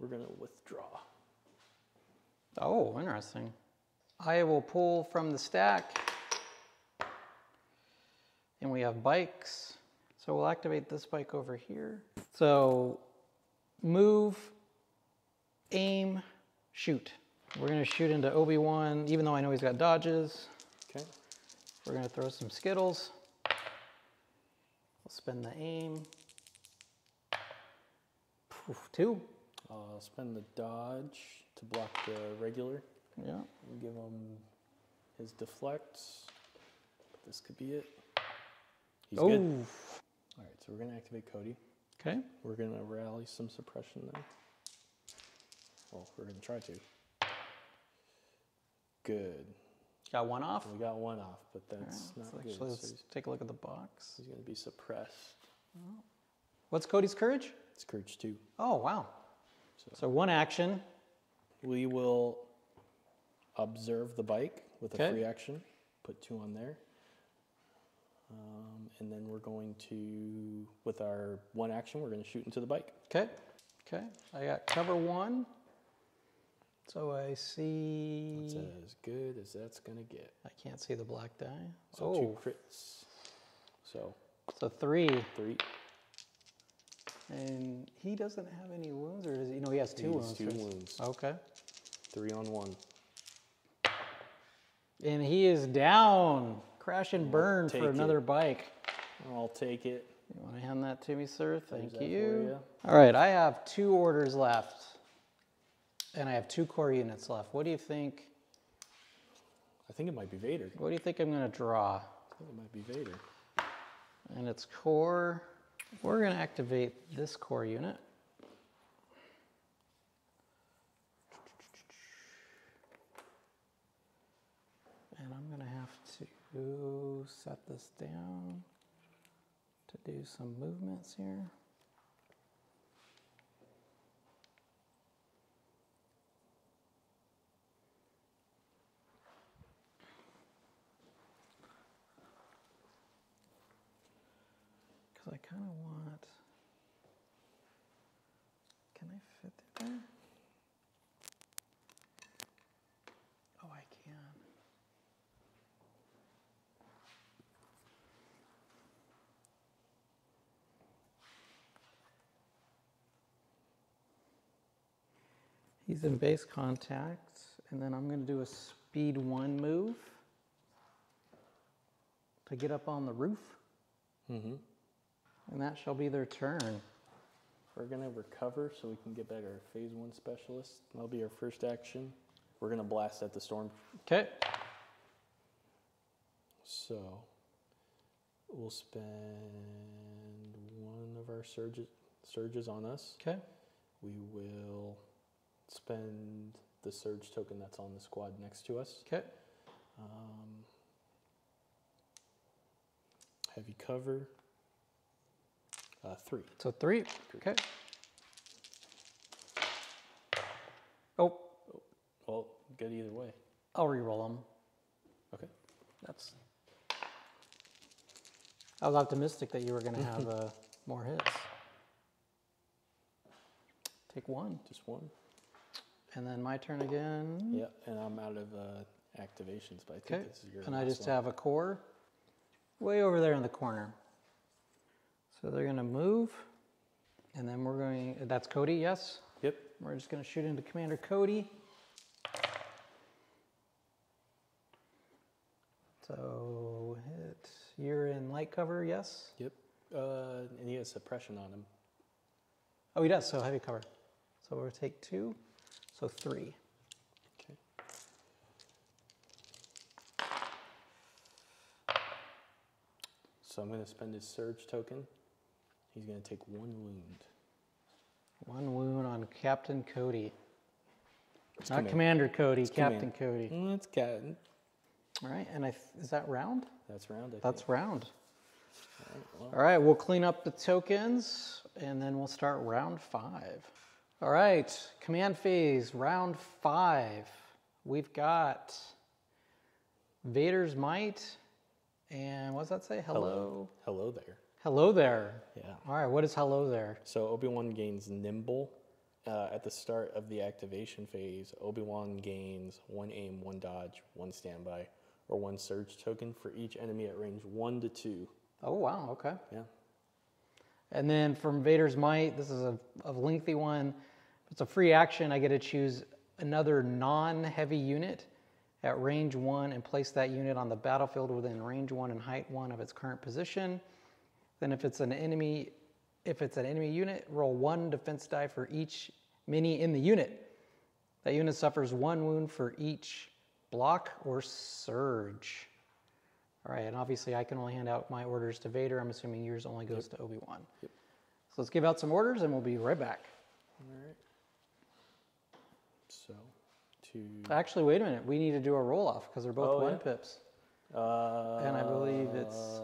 We're going to withdraw. Oh, interesting. I will pull from the stack. And we have bikes. So we'll activate this bike over here. So move, aim, shoot. We're going to shoot into Obi-Wan, even though I know he's got dodges. Okay. We're going to throw some Skittles. We'll spin the aim. Poof, two. Uh, spend the dodge to block the regular. Yeah. and give him his deflect. This could be it. He's oh. good. All right, so we're gonna activate Cody. Okay. We're gonna rally some suppression then. Well, we're gonna try to. Good. Got one off. We got one off, but that's let's not good. actually, So let's he's, take a look at the box. he's gonna be suppressed. What's Cody's courage? It's Courage two. Oh, wow. So- So one action. We will observe the bike with a Okay. free action. Put two on there. Um, and then we're going to, with our one action, we're going to shoot into the bike. Okay. Okay. I got cover one. So I see. It's as good as that's going to get. I can't see the black die. So oh, two crits. So so three. three. And he doesn't have any wounds, or does he? No, he has two He has wounds. two wounds. Okay. Three on one. And he is down. Crash and burn for it. another bike. I'll take it. You want to hand that to me, sir? Thank you. you. All right, I have two orders left. And I have two core units left. What do you think? I think it might be Vader. What do you think I'm going to draw? I think it might be Vader. And it's core. We're going to activate this core unit. And I'm going to have to set this down to do some movements here. Because I kind of want. Can I fit it there? Oh, I can. He's in base contact, and then I'm going to do a speed one move to get up on the roof, Mm-hmm. and that shall be their turn. We're gonna recover so we can get back our phase one specialist. That'll be our first action. We're gonna blast at the storm. Okay. So we'll spend one of our surges surges on us. Okay. We will spend the surge token that's on the squad next to us. Okay. Um, heavy cover. Uh, three. So three. Okay. Oh, Well, good either way. I'll re-roll them. Okay. That's. I was optimistic that you were going to have uh, more hits. Take one, Just one. And then my turn again. Yeah, and I'm out of uh, activations, but I think Okay. this is your And I just one. have a core way over there in the corner. So they're going to move, and then we're going. That's Cody. Yes. Yep. We're just going to shoot into Commander Cody. So hit. You're in light cover, yes? Yep. Uh, and he has suppression on him. Oh, he does, so heavy cover. So we'll take two, so three. Okay. So I'm going to spend his surge token. He's going to take one wound. One wound on Captain Cody. It's Not command. Commander Cody, It's Captain command. Cody. Mm, That's cat. All right, and I th- is that round? That's round. I That's think. round. Alright, well, All right, we'll clean up the tokens and then we'll start round five. All right, command phase, round five. We've got Vader's Might and what does that say? Hello. Hello there. Hello there. Yeah. All right, what is hello there? So Obi Wan gains nimble. Uh, at the start of the activation phase, Obi Wan gains one aim, one dodge, one standby, or one surge token for each enemy at range one to two. Oh, wow, okay. Yeah. And then from Vader's Might, this is a, a lengthy one. It's a free action. I get to choose another non heavy unit at range one and place that unit on the battlefield within range one and height one of its current position. Then, if it's an enemy, if it's an enemy unit, roll one defense die for each mini in the unit. That unit suffers one wound for each block or surge. All right, and obviously I can only hand out my orders to Vader. I'm assuming yours only goes to Obi Wan. Yep. So let's give out some orders and we'll be right back. All right. Two. Actually, wait a minute. We need to do a roll off because they're both Oh, one yeah. pips. Uh, And I believe it's-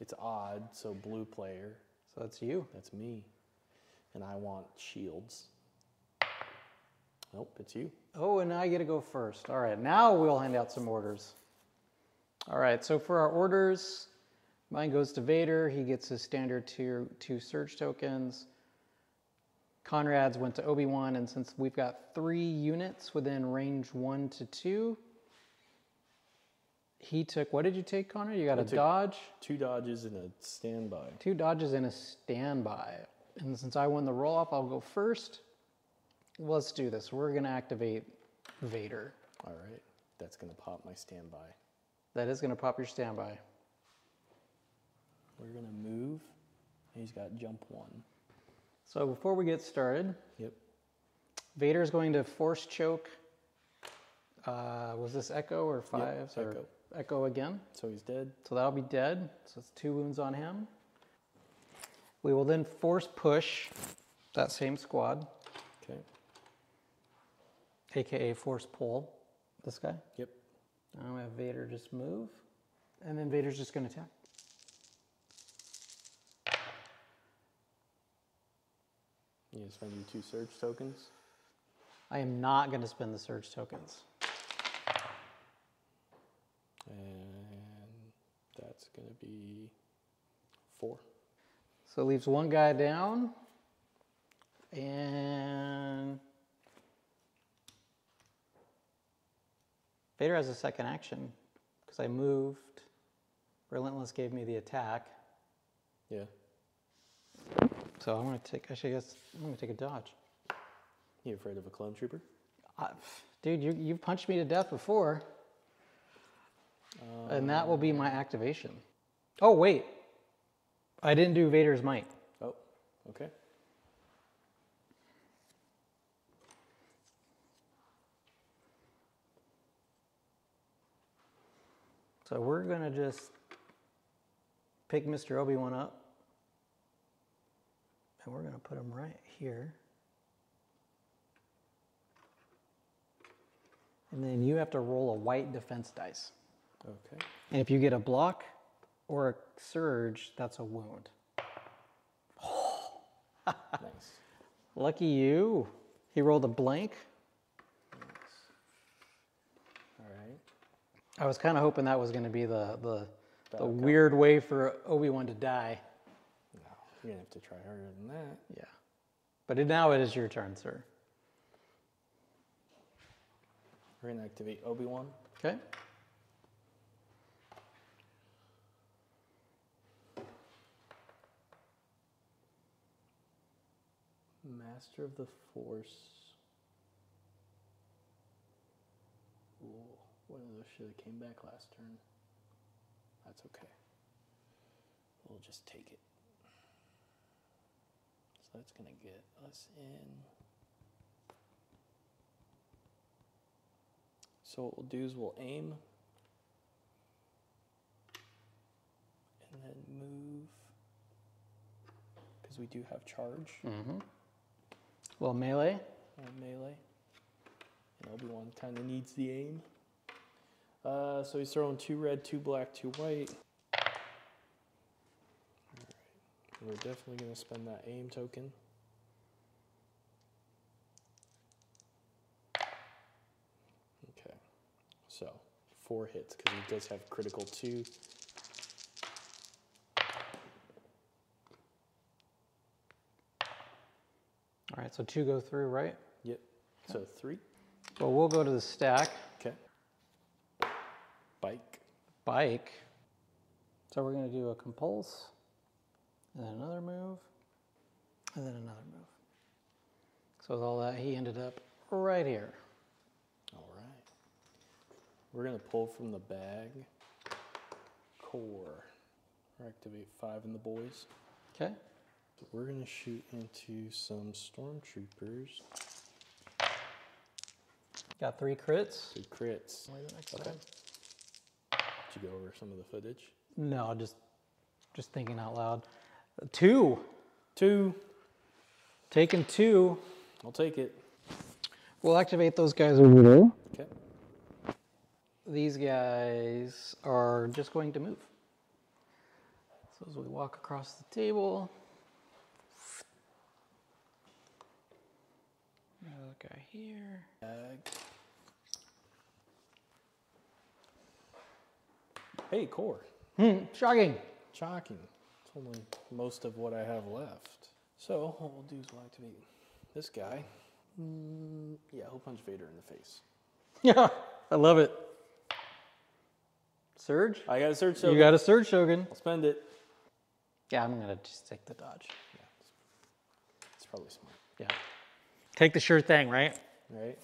it's odd. So blue player, So that's you. that's me, and I want shields. Nope, it's you. Oh, and now I get to go first. All right, now we'll hand out some orders. All right, so for our orders, mine goes to Vader. He gets his standard tier two surge tokens. Conrad's went to Obi Wan, and since we've got three units within range one to two, he took. What did you take, Conrad? You got a dodge, Two dodges and a standby. two dodges, and a standby. And since I won the roll off, I'll go first. Let's do this. We're going to activate Vader. All right. That's going to pop my standby. That is going to pop your standby. We're going to move. He's got jump one. So before we get started, Yep. Vader's going to force choke. Uh, was this Echo or fives or Echo. Echo again? So he's dead. So that'll be dead. So it's two wounds on him. We will then force push that same squad, Okay. aka force pull this guy. Yep. Now we have Vader just move, and then Vader's just going to attack. You spend two surge tokens. I am not going to spend the surge tokens. And that's going to be four. So it leaves one guy down, and Vader has a second action because I moved. Relentless gave me the attack, Yeah. So I'm going to take. Actually, I guess I'm to take a dodge. You afraid of a clone trooper? Dude, you you've punched me to death before, uh, and that will be my activation. Oh wait, I didn't do Vader's might. Oh, okay. So we're gonna just pick Mr. Obi-Wan up. And we're gonna put them right here. And then you have to roll a white defense dice. Okay. And if you get a block or a surge, that's a wound. nice. Lucky you. He rolled a blank. Nice. All right. I was kind of hoping that was going to be the the, the weird way for Obi-Wan to die. You're to have to try harder than that. Yeah. But now it is your turn, sir. We're to activate Obi Wan. Okay. Master of the Force. Ooh, one of those should have came back last turn. That's okay. We'll just take it. So that's gonna get us in. So what we'll do is we'll aim and then move because we do have charge. Mm-hmm. Well, melee. on melee. And Obi Wan kind of needs the aim. Uh, so he's throwing two red, two black, two white. We're definitely going to spend that aim token. Okay. So, four hits because he does have critical two. All right, so two go through, right? Yep. So, three. Well, we'll go to the stack. Okay. Bike. Bike. So we're going to do a compulse, and then another move, and then another move. So with all that, he ended up right here. All right. We're going to pull from the bag core. Activate five in the boys. Okay. We're going to shoot into some stormtroopers. Got three crits. Two crits. Wait the next Okay. time. Did you go over some of the footage? No, just just thinking out loud. Two. Two. Taking two. I'll take it. We'll activate those guys over there. Okay. These guys are just going to move. So as we walk across the table, another guy here. Bag. Hey, core. Hmm, shocking. Shocking. It's only most of what I have left. So what we'll do is we'll activate this guy. Mm, yeah, he'll punch Vader in the face. Yeah, I love it. Surge? I got a surge token. You got a surge Shogun. I'll spend it. Yeah, I'm gonna just take the dodge. Yeah, it's, it's probably smart, Yeah. Take the sure thing, right? right?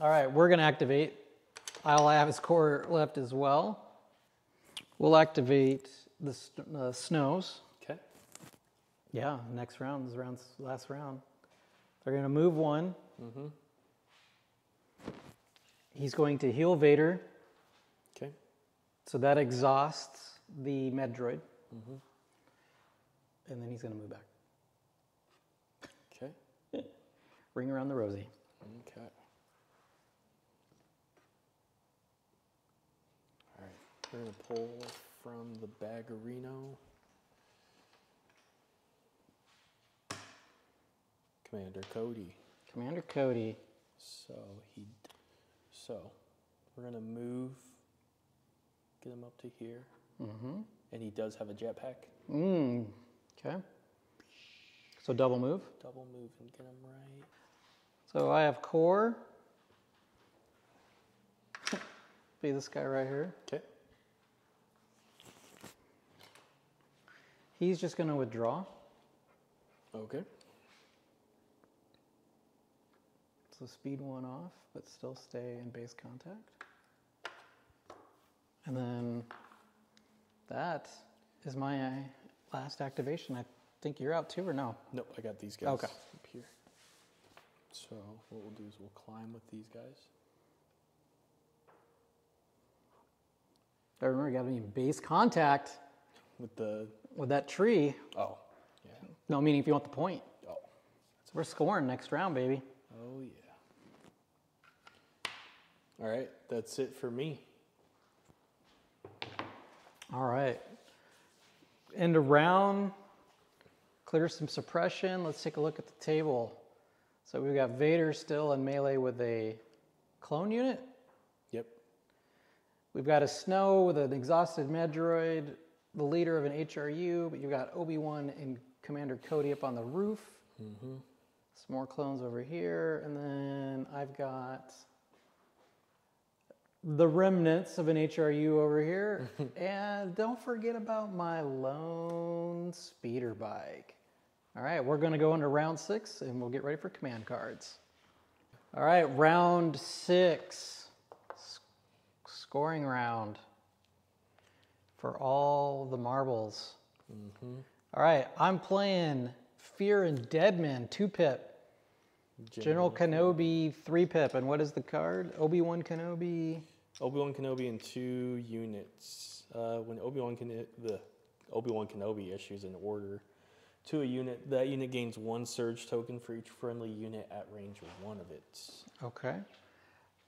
All right, we're going to activate. I'll have his core left as well. We'll activate the uh, snows. Okay. Yeah, next round is round's last round. They're going to move one. Mm-hmm. He's going to heal Vader, Okay. so that exhausts the med droid, Mm-hmm. and then he's going to move back. Okay. Ring around the rosy. Okay. All right. We're gonna pull from the Bagarino. Commander Cody. Commander Cody. So he. So we're gonna move. Get him up to here, Mm-hmm. and he does have a jetpack. Mm. Okay. So double move. Double move and get him right. So I have core. Be this guy right here. Okay. He's just going to withdraw. Okay. So speed one off, but still stay in base contact. And then that is my last activation. I think you're out too, or no? Nope, I got these guys Okay. up here. So what we'll do is we'll climb with these guys. I remember you got to be in base contact With the with that tree. oh yeah No, meaning if you want the point. oh We're scoring next round, baby. oh yeah. All right, that's it for me. All right. End of round. Clear some suppression. Let's take a look at the table. So we've got Vader still in melee with a clone unit. Yep. We've got a Snow with an exhausted Medroid, the leader of an HRU, but you've got Obi-Wan and Commander Cody up on the roof. Mm-hmm. Some more clones over here, and then I've got the remnants of an HRU over here. and don't forget about my lone speeder bike. All right, we're going to go into round six and we'll get ready for command cards. All right, round six, S- scoring round for all the marbles. All right, I'm playing Fear and Deadman, two pip. General Kenobi, three pip. And what is the card? Obi Wan Kenobi. Obi Wan Kenobi in two units. Uh, when Obi Wan Keno- the Obi Wan Kenobi issues an order to a unit, that unit gains one surge token for each friendly unit at range one of it. Okay.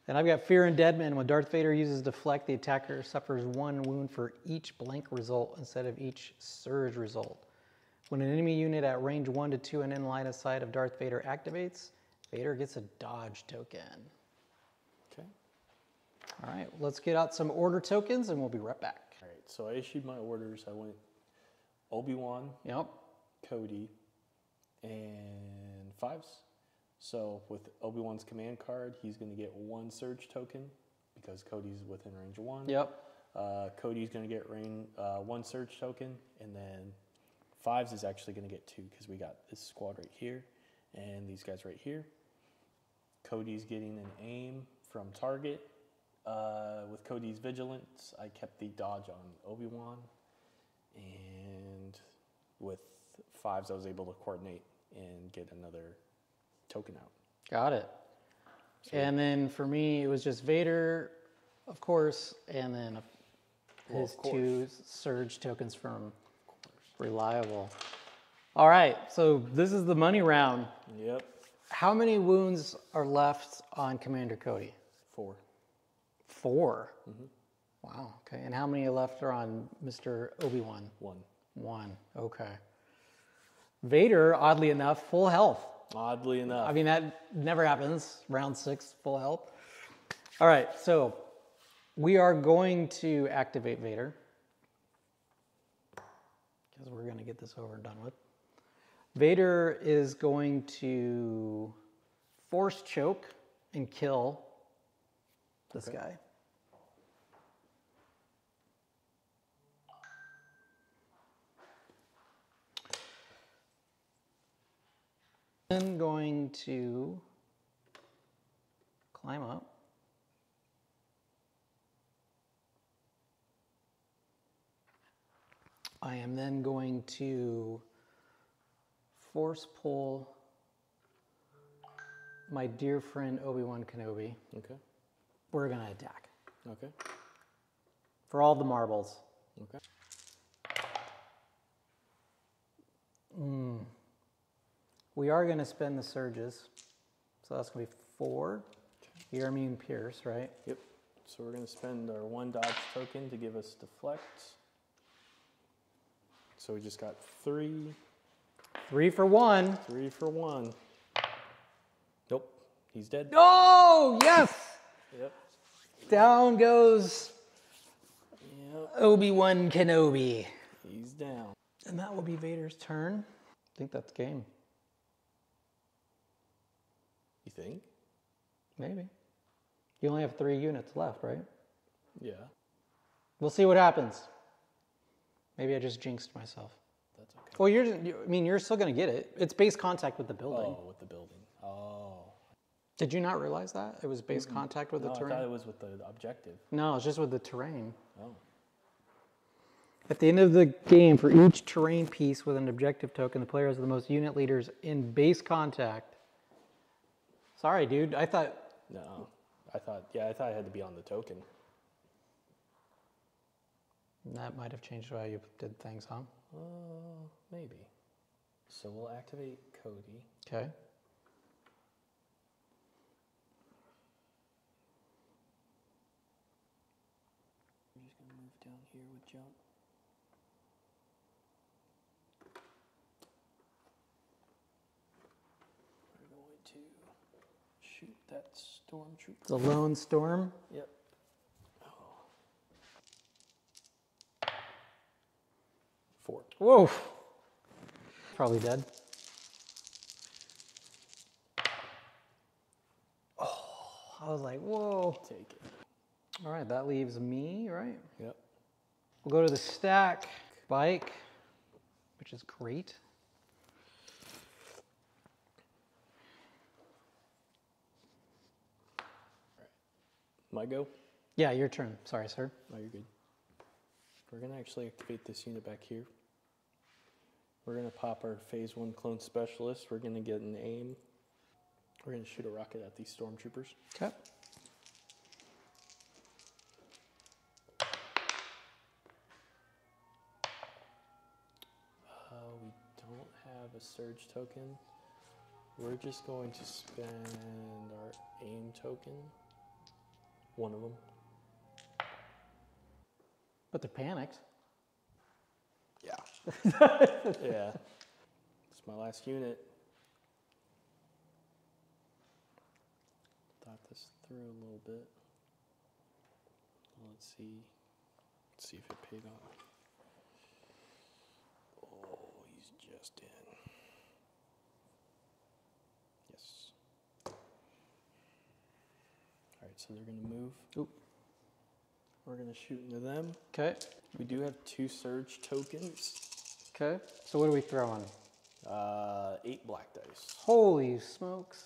And I've got Fear and Deadman. When Darth Vader uses Deflect, the attacker suffers one wound for each blank result instead of each surge result. When an enemy unit at range 1 to 2 and in line of sight of Darth Vader activates, Vader gets a dodge token. Okay. All right, let's get out some order tokens and we'll be right back. All right. So I issued my orders. I went Obi Wan, Yep. Cody, and Fives. So with Obi Wan's command card, he's going to get one surge token because Cody's within range of one. Yep. Uh, Cody's going to get rain, uh, one surge token, and then Fives is actually going to get two because we got this squad right here and these guys right here. Cody's getting an aim from target. Uh, with Cody's vigilance, I kept the dodge on Obi Wan, and with Fives, I was able to coordinate and get another token out. Got it. And then for me, it was just Vader, of course, and then Well, his two surge tokens from Reliable. All right, so this is the money round. Yep, How many wounds are left on Commander Cody? four. 4 Mm-hmm. Wow. Okay. And how many left are on Mr. Obi Wan? One. One. Okay. Vader, oddly enough, full health. Oddly enough. I mean, that never happens. Round six, full health. All right, so we are going to activate Vader because we're going to get this over and done with. Vader is going to force choke and kill this Okay. guy. Then going to climb up. I am then going to force pull my dear friend Obi-Wan Kenobi. Okay. We're gonna attack Okay. for all the marbles. Okay. Hmm. We are gonna spend the surges, so that's gonna be four. You're immune pierce, right? Yep. So we're gonna spend our one dodge token to give us deflect. So we just got three, Three for one. three for one. Nope. He's dead. Oh yes! Yep. Down goes Yep. Obi-Wan Kenobi. He's down. And that will be Vader's turn. I think that's game. You think? Maybe. You only have three units left, right? Yeah. We'll see what happens. Maybe I just jinxed myself. That's okay. Well, you're, you, I mean, you're still going to get it. It's base contact with the building. Oh, with the building. Oh. Did you not realize that? It was base contact with No, the I terrain? thought it was with the objective. No, it's just with the terrain. Oh. At the end of the game, for each terrain piece with an objective token, the player has the most unit leaders in base contact. Sorry, dude. I thought. No. I thought, yeah, I thought it had to be on the token. That might have changed how you did things, huh? Uh, maybe. So we'll activate Cody. Okay. I'm just gonna move down here with jump. We're going to shoot that stormtrooper. The lone storm. Yep. Four. Whoa. Probably dead. Oh, I was like, whoa. Take it. All right, that leaves me, right? Yep. We'll go to the stack bike, which is great. My go? Yeah, your turn. Sorry, sir. No, you're good. We're gonna actually activate this unit back here. We're gonna pop our phase one clone specialist. We're gonna get an aim. We're gonna shoot a rocket at these stormtroopers. Okay. Uh, we don't have a surge token. We're just going to spend our aim token. One of them. But they're panicked. Yeah. yeah. It's my last unit. Thought this through a little bit. Let's see. Let's see if it paid off. Oh, he's just in. Yes. All right, so they're gonna move. Oop. We're gonna shoot into them. Okay. We do have two surge tokens. Okay. So what are we throwing? Uh, eight black dice Holy smokes.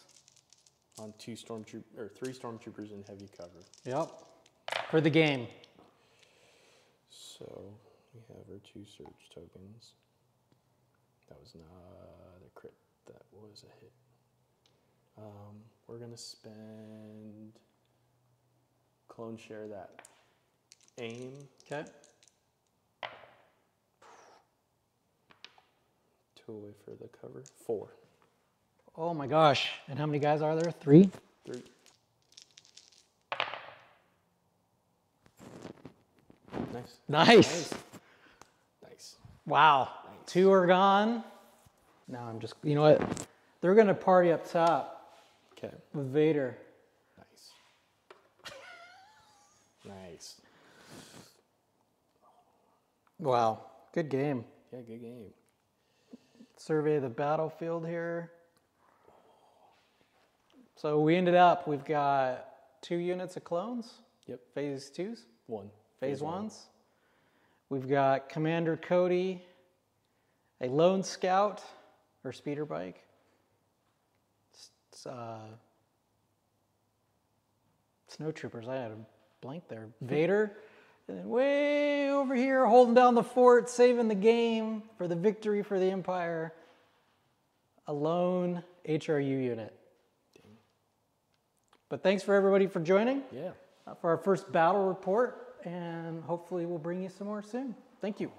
on two stormtroop or three stormtroopers in heavy cover. Yep. For the game. So we have our two surge tokens. That was not a crit. That was a hit. Um, we're gonna spend clone share that aim Okay. two away for the cover. Four. Oh my gosh. And how many guys are there? Three? Three. Nice. Nice. Nice. Wow. Two are gone. Now I'm just, you know what? They're going to party up top Okay. with Vader. Nice. Nice. Wow. Good game. Yeah, good game. Survey the battlefield here. So we ended up, we've got two units of clones, Yep. phase twos, One. phase one. ones. We've got Commander Cody, a lone scout or speeder bike, uh, Snow troopers. I had a blank there. Vader. And then way over here, holding down the fort, saving the game for the victory for the Empire. Alone lone HRU unit. But thanks for everybody for joining Yeah. uh, for our first battle report, and hopefully we'll bring you some more soon. Thank you.